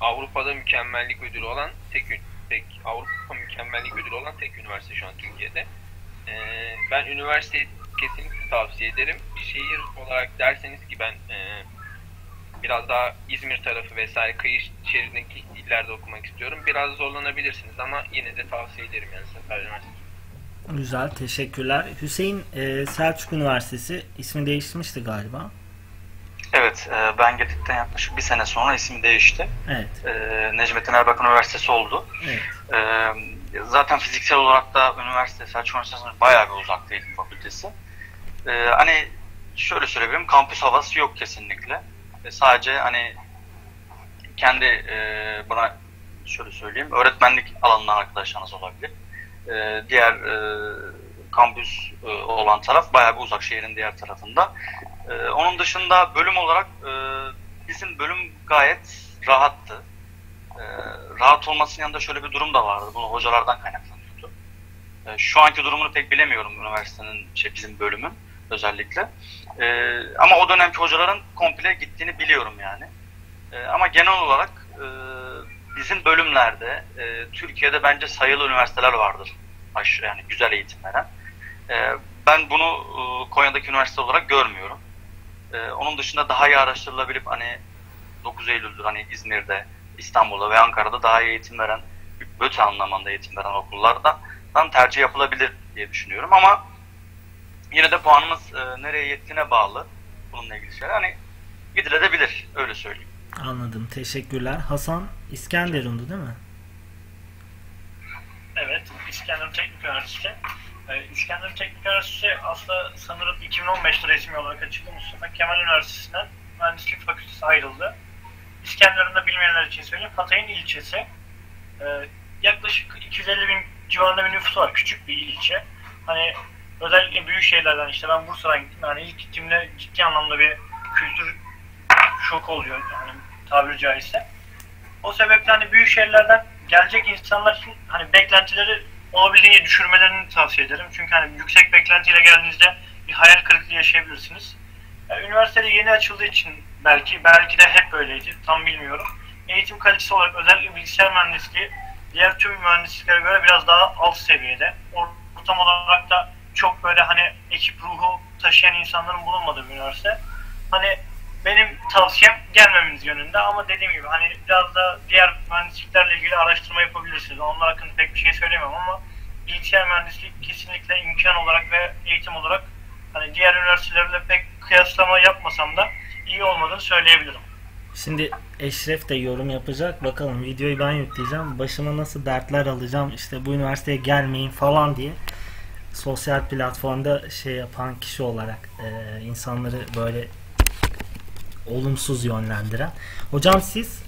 D: Avrupa'da mükemmellik ödülü olan tek tek Avrupa mükemmellik ödülü olan tek üniversite şu an Türkiye'de. E, ben üniversiteyi kesinlikle tavsiye ederim. Şehir olarak derseniz ki ben e, biraz daha İzmir tarafı vesaire kıyı şeridindeki illerde okumak istiyorum. Biraz zorlanabilirsiniz ama yine de tavsiye ederim yani Sakarya Üniversitesi.
A: Güzel. Teşekkürler. Hüseyin e, Selçuk Üniversitesi ismi değiştirmişti galiba.
B: Evet, e, ben girdikten yaklaşık bir sene sonra ismi değişti.
A: Evet.
B: E, Necmettin Erbakan Üniversitesi oldu.
A: Evet.
B: E, zaten fiziksel olarak da üniversite, Selçuk Üniversitesi'nin bayağı bir uzak eğitim fakültesi. E, hani şöyle söyleyebilirim, kampüs havası yok kesinlikle. E, sadece hani kendi e, buna şöyle söyleyeyim, öğretmenlik alanından arkadaşlarınız olabilir. E, diğer e, kampüs e, olan taraf bayağı bir uzak şehrin diğer tarafında. E, onun dışında bölüm olarak e, bizim bölüm gayet rahattı. E, rahat olmasının yanında şöyle bir durum da vardı. Bunu hocalardan kaynaklanıyordu. E, şu anki durumunu pek bilemiyorum üniversitenin, şey, bizim bölümün özellikle. E, ama o dönemki hocaların komple gittiğini biliyorum yani. E, ama genel olarak e, bizim bölümlerde e, Türkiye'de bence sayılı üniversiteler vardır. Aş, yani güzel eğitim veren. E, ben bunu e, Konya'daki üniversite olarak görmüyorum. E, onun dışında daha iyi araştırılabilip hani 9 Eylül'dür hani İzmir'de, İstanbul'da ve Ankara'da daha iyi eğitim veren, BÖTE anlamında eğitim veren okullardan tercih yapılabilir diye düşünüyorum ama yine de puanımız e, nereye yettiğine bağlı bununla ilgili şeyler. Hani gidilebilir öyle söyleyeyim.
A: Anladım. Teşekkürler. Hasan İskenderun'du değil mi?
E: Evet, İskenderun Teknik Üniversitesi. Ee, İskenderun Teknik Üniversitesi aslında sanırım 2015'te resmi olarak açıldı Mustafa Kemal Üniversitesi'nden Mühendislik Fakültesi ayrıldı. İskenderun'da bilmeyenler için söyleyeyim. Hatay'ın ilçesi. Ee, yaklaşık 250 bin civarında bir nüfusu var. Küçük bir ilçe. Hani özellikle büyük şehirlerden işte ben Bursa'dan gittim. Yani ilk gittiğimde ciddi anlamda bir kültür şok oluyor yani tabiri caizse. O sebeple hani büyük şehirlerden gelecek insanlar için hani beklentileri olabildiğince düşürmelerini tavsiye ederim. Çünkü hani yüksek beklentiyle geldiğinizde bir hayal kırıklığı yaşayabilirsiniz. Yani üniversitede yeni açıldığı için belki belki de hep böyleydi tam bilmiyorum. Eğitim kalitesi olarak özellikle bilgisayar mühendisliği diğer tüm mühendisliklere göre biraz daha alt seviyede. Ortam olarak da çok böyle hani ekip ruhu taşıyan insanların bulunmadığı bir üniversite. Hani benim tavsiyem gelmemeniz yönünde ama dediğim gibi hani biraz da diğer mühendisliklerle ilgili araştırma yapabilirsiniz. Onlar hakkında pek bir şey söyleyemem ama bilgisayar mühendislik kesinlikle imkan olarak ve eğitim olarak hani diğer üniversitelerle pek kıyaslama yapmasam da iyi olmadığını söyleyebilirim.
A: Şimdi Eşref de yorum yapacak. Bakalım videoyu ben yükleyeceğim. Başıma nasıl dertler alacağım işte bu üniversiteye gelmeyin falan diye sosyal platformda şey yapan kişi olarak e, insanları böyle olumsuz yönlendiren. Hocam siz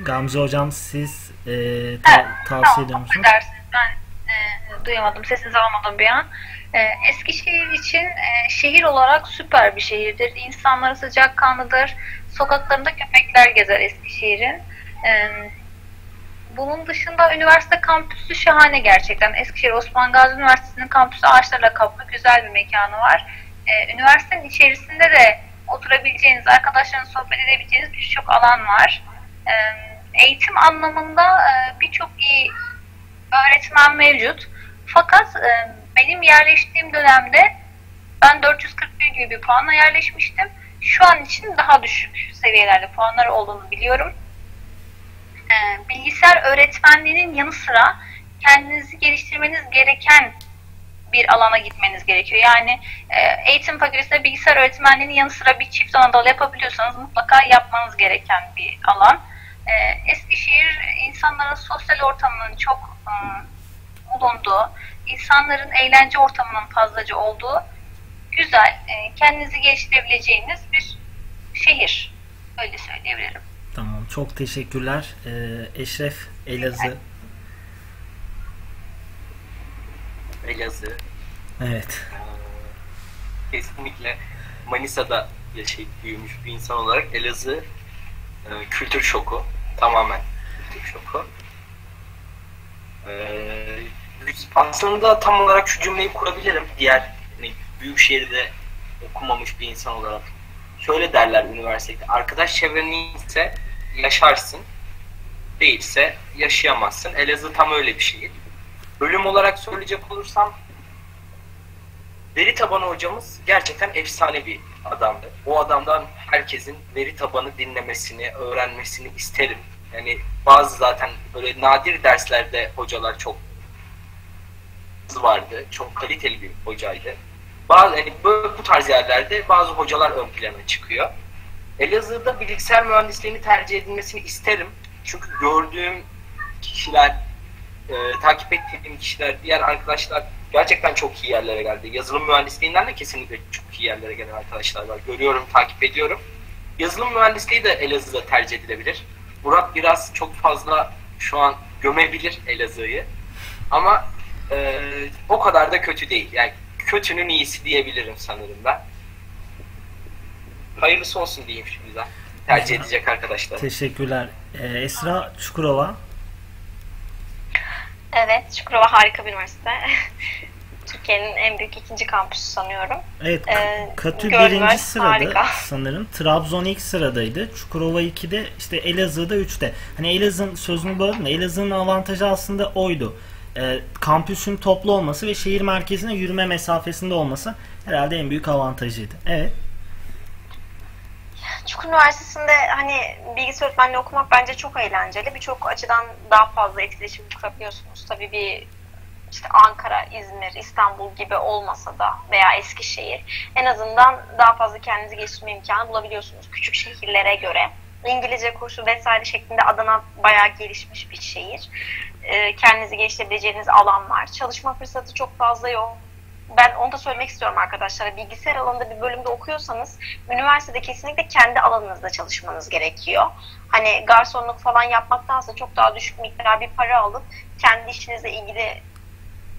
A: Gamze hocam siz e, ta-
C: Evet,
A: tavsiye ediyor musunuz?
C: Ben e, duyamadım, sesinizi almadım bir an. E, Eskişehir için e, şehir olarak süper bir şehirdir. İnsanları sıcakkanlıdır. Sokaklarında köpekler gezer Eskişehir'in. E, bunun dışında üniversite kampüsü şahane gerçekten. Eskişehir Osman Gazi Üniversitesi'nin kampüsü ağaçlarla kaplı güzel bir mekanı var. E, üniversitenin içerisinde de oturabileceğiniz, arkadaşlarınız sohbet edebileceğiniz birçok alan var. E, eğitim anlamında e, birçok iyi öğretmen mevcut. Fakat e, benim yerleştiğim dönemde ben 441 gibi bir puanla yerleşmiştim. Şu an için daha düşük seviyelerde puanları olduğunu biliyorum. E, bilgisayar öğretmenliğinin yanı sıra kendinizi geliştirmeniz gereken bir alana gitmeniz gerekiyor. Yani e, eğitim fakültesinde bilgisayar öğretmenliğinin yanı sıra bir çift anadal yapabiliyorsanız mutlaka yapmanız gereken bir alan. E, Eskişehir insanların sosyal ortamının çok bulunduğu, insanların eğlence ortamının fazlaca olduğu güzel, kendinizi geliştirebileceğiniz bir şehir. Öyle söyleyebilirim.
A: Çok teşekkürler. E, Eşref Elazığ.
H: Elazığ.
A: Evet.
H: Ee, kesinlikle Manisa'da yaşayıp büyümüş bir insan olarak Elazığ e, kültür şoku. Tamamen kültür şoku. Ee, aslında tam olarak şu cümleyi kurabilirim. Diğer hani, büyük şehirde okumamış bir insan olarak. Şöyle derler üniversitede. Arkadaş çevren iyiyse yaşarsın. Değilse yaşayamazsın. Elazığ tam öyle bir şehir. Bölüm olarak söyleyecek olursam veri tabanı hocamız gerçekten efsane bir adamdı. O adamdan herkesin veri tabanı dinlemesini, öğrenmesini isterim. Yani bazı zaten böyle nadir derslerde hocalar çok vardı. Çok kaliteli bir hocaydı. Bazı yani böyle bu tarz yerlerde bazı hocalar ön plana çıkıyor. Elazığ'da bilgisayar mühendisliğini tercih edilmesini isterim. Çünkü gördüğüm kişiler, e, takip ettiğim kişiler, diğer arkadaşlar gerçekten çok iyi yerlere geldi. Yazılım mühendisliğinden de kesinlikle çok iyi yerlere gelen arkadaşlar var. Görüyorum, takip ediyorum. Yazılım mühendisliği de Elazığ'da tercih edilebilir. Murat biraz çok fazla şu an gömebilir Elazığ'ı. Ama e, o kadar da kötü değil. Yani kötünün iyisi diyebilirim sanırım ben. Hayırlısı olsun diyeyim şimdiden. Tercih edecek arkadaşlar.
A: Teşekkürler. E, Esra Çukurova.
F: Evet, Çukurova harika bir üniversite. Türkiye'nin en büyük ikinci kampüsü sanıyorum.
A: Evet,
F: Ee,
A: Katü
F: Görmez,
A: birinci sırada
F: harika.
A: sanırım. Trabzon ilk sıradaydı. Çukurova 2'de, işte Elazığ'da 3'te. Hani Elazığ'ın sözünü böldüm de Elazığ'ın avantajı aslında oydu. Ee, kampüsün toplu olması ve şehir merkezine yürüme mesafesinde olması herhalde en büyük avantajıydı. Evet.
F: Çukur Üniversitesi'nde hani bilgisayar öğretmenliği okumak bence çok eğlenceli. Birçok açıdan daha fazla etkileşim kurabiliyorsunuz. Tabii bir işte Ankara, İzmir, İstanbul gibi olmasa da veya Eskişehir en azından daha fazla kendinizi geliştirme imkanı bulabiliyorsunuz küçük şehirlere göre. İngilizce kursu vesaire şeklinde Adana bayağı gelişmiş bir şehir. Ee, kendinizi geliştirebileceğiniz alan var. Çalışma fırsatı çok fazla yok. Ben onu da söylemek istiyorum arkadaşlara. Bilgisayar alanında bir bölümde okuyorsanız üniversitede kesinlikle kendi alanınızda çalışmanız gerekiyor. Hani garsonluk falan yapmaktansa çok daha düşük miktar bir para alıp kendi işinizle ilgili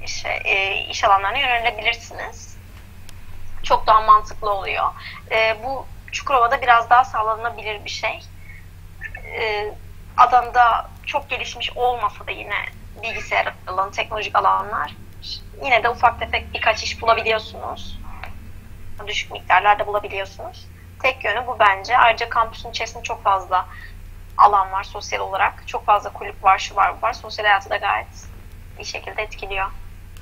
F: işte, e, iş alanlarına yönelebilirsiniz. Çok daha mantıklı oluyor. E, bu Çukurova'da biraz daha sağlanabilir bir şey. E, çok gelişmiş olmasa da yine bilgisayar alanı, teknolojik alanlar yine de ufak tefek birkaç iş bulabiliyorsunuz. Düşük miktarlarda bulabiliyorsunuz. Tek yönü bu bence. Ayrıca kampüsün içerisinde çok fazla alan var sosyal olarak. Çok fazla kulüp var, şu var, bu var. Sosyal hayatı da gayet bir şekilde etkiliyor.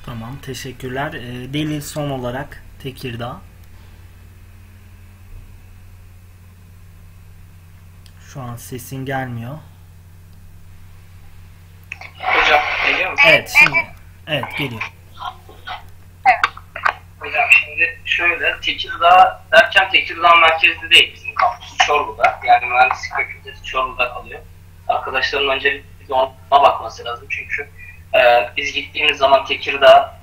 A: Tamam, teşekkürler. Ee, Delil son olarak Tekirdağ. Şu an sesin gelmiyor.
G: Hocam geliyor mu?
A: Evet, şimdi evet geliyor.
G: Hocam şimdi şöyle Tekirdağ derken Tekirdağ merkezde değil bizim kampüs Çorlu'da. Yani mühendislik fakültesi Çorlu'da kalıyor. Arkadaşların öncelikle ona bakması lazım çünkü e, biz gittiğimiz zaman Tekirdağ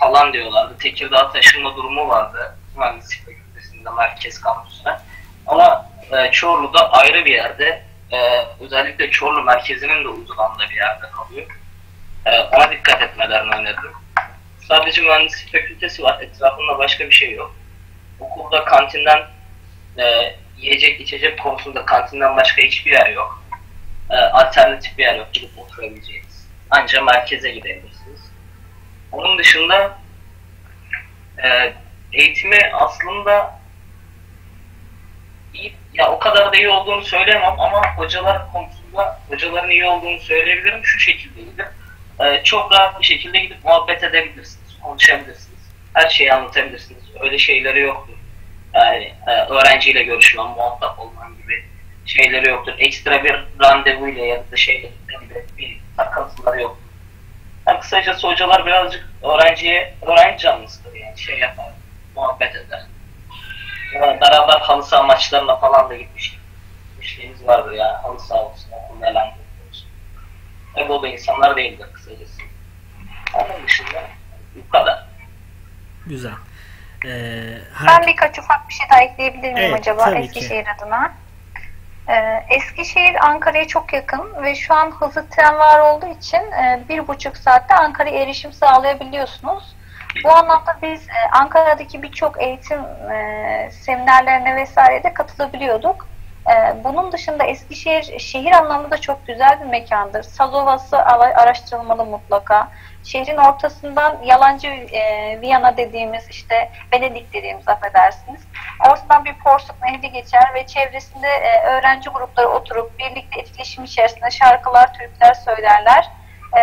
G: falan diyorlardı. Tekirdağ taşınma durumu vardı mühendislik fakültesinde merkez kampüsüne. Ama e, Çorlu'da ayrı bir yerde e, özellikle Çorlu merkezinin de uzağında bir yerde kalıyor. E, ona dikkat etmelerini öneririm. Sadece mühendislik fakültesi var. Etrafında başka bir şey yok. Okulda kantinden e, yiyecek içecek konusunda kantinden başka hiçbir yer yok. E, alternatif bir yer yok gidip oturabileceğiniz. Ancak merkeze gidebilirsiniz. Onun dışında e, eğitimi aslında iyi, ya o kadar da iyi olduğunu söyleyemem ama hocalar konusunda hocaların iyi olduğunu söyleyebilirim şu şekildeydi. Ee, çok rahat bir şekilde gidip muhabbet edebilirsiniz, konuşabilirsiniz. Her şeyi anlatabilirsiniz. Öyle şeyleri yoktur. Yani e, öğrenciyle görüşmen, muhatap olman gibi şeyleri yoktur. Ekstra bir randevuyla ya da şeyle bir takıntıları yoktur. Yani kısacası hocalar birazcık öğrenciye, öğrenci canlısıdır yani şey yapar, muhabbet eder. Yani beraber halı saha maçlarına falan da gitmiştik. Gitmişliğimiz vardır ya halı saha olsun, eğlenceli olsun. Ego da insanlar değildir kısacası. Onun dışında bu kadar.
A: Güzel. Ee, her-
C: Ben birkaç ufak bir şey daha ekleyebilir miyim
A: Evet,
C: acaba
A: tabii ki.
C: Eskişehir adına? Ee, Eskişehir Ankara'ya çok yakın ve şu an hızlı tren var olduğu için e, bir buçuk saatte Ankara'ya erişim sağlayabiliyorsunuz. Bu anlamda biz e, Ankara'daki birçok eğitim e, seminerlerine vesairede katılabiliyorduk. E, bunun dışında Eskişehir şehir anlamında çok güzel bir mekandır. Saz Ovası ara- araştırılmalı mutlaka. Şehrin ortasından yalancı e, Viyana dediğimiz işte Venedik dediğimiz affedersiniz. Ortadan bir Porsuk Nehri geçer ve çevresinde e, öğrenci grupları oturup birlikte etkileşim içerisinde şarkılar, türküler söylerler. E,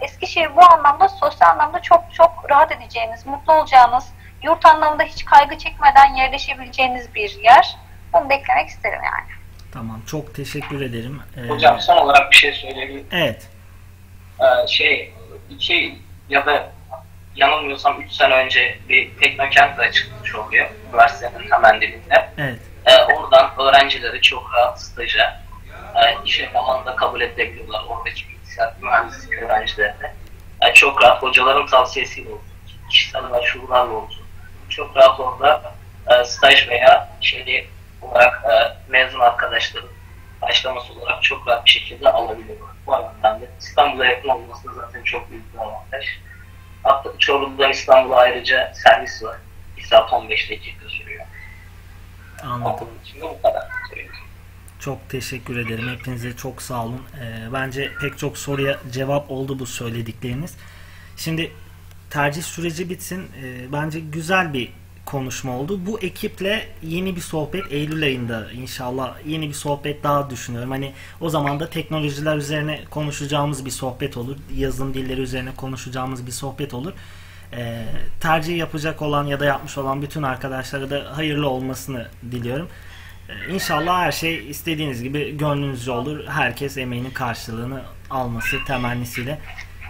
C: Eskişehir bu anlamda sosyal anlamda çok çok rahat edeceğiniz, mutlu olacağınız, yurt anlamında hiç kaygı çekmeden yerleşebileceğiniz bir yer. Bunu da eklemek isterim yani.
A: Tamam, çok teşekkür ederim. Ee,
G: Hocam son olarak bir şey söyleyebilirim.
A: Evet,
G: Ee, şey, iki ya da yanılmıyorsam 3 sene önce bir teknokent de çıkmış oluyor. Üniversitenin hemen dibinde.
A: evet.
G: Ee, oradan öğrencileri çok rahat staja, e, işe falan da kabul edebiliyorlar. Oradaki bilgisayar mühendislik öğrencilerini. Yani çok rahat hocaların tavsiyesiyle olsun, kişisel başvurularla olsun. Çok rahat orada e, staj veya şeyli olarak e, mezun arkadaşların başlaması olarak çok rahat bir şekilde alabiliyorlar. Bu anlamda da İstanbul'a yakın olması da zaten çok büyük bir avantaj. Hatta Çorlu'dan İstanbul'a ayrıca servis var. 1 saat 15 dakika sürüyor.
A: Anladım.
G: De bu kadar söyleyeyim.
A: Çok teşekkür ederim. Hepinize çok sağ olun. Ee, bence pek çok soruya cevap oldu bu söyledikleriniz. Şimdi tercih süreci bitsin. E, bence güzel bir konuşma oldu. Bu ekiple yeni bir sohbet Eylül ayında inşallah yeni bir sohbet daha düşünüyorum. Hani o zaman da teknolojiler üzerine konuşacağımız bir sohbet olur. Yazılım dilleri üzerine konuşacağımız bir sohbet olur. E, tercih yapacak olan ya da yapmış olan bütün arkadaşlara da hayırlı olmasını diliyorum. E, İnşallah her şey istediğiniz gibi gönlünüzce olur. Herkes emeğinin karşılığını alması temennisiyle.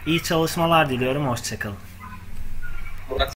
A: İyi çalışmalar diliyorum. Hoşçakalın.
H: Murat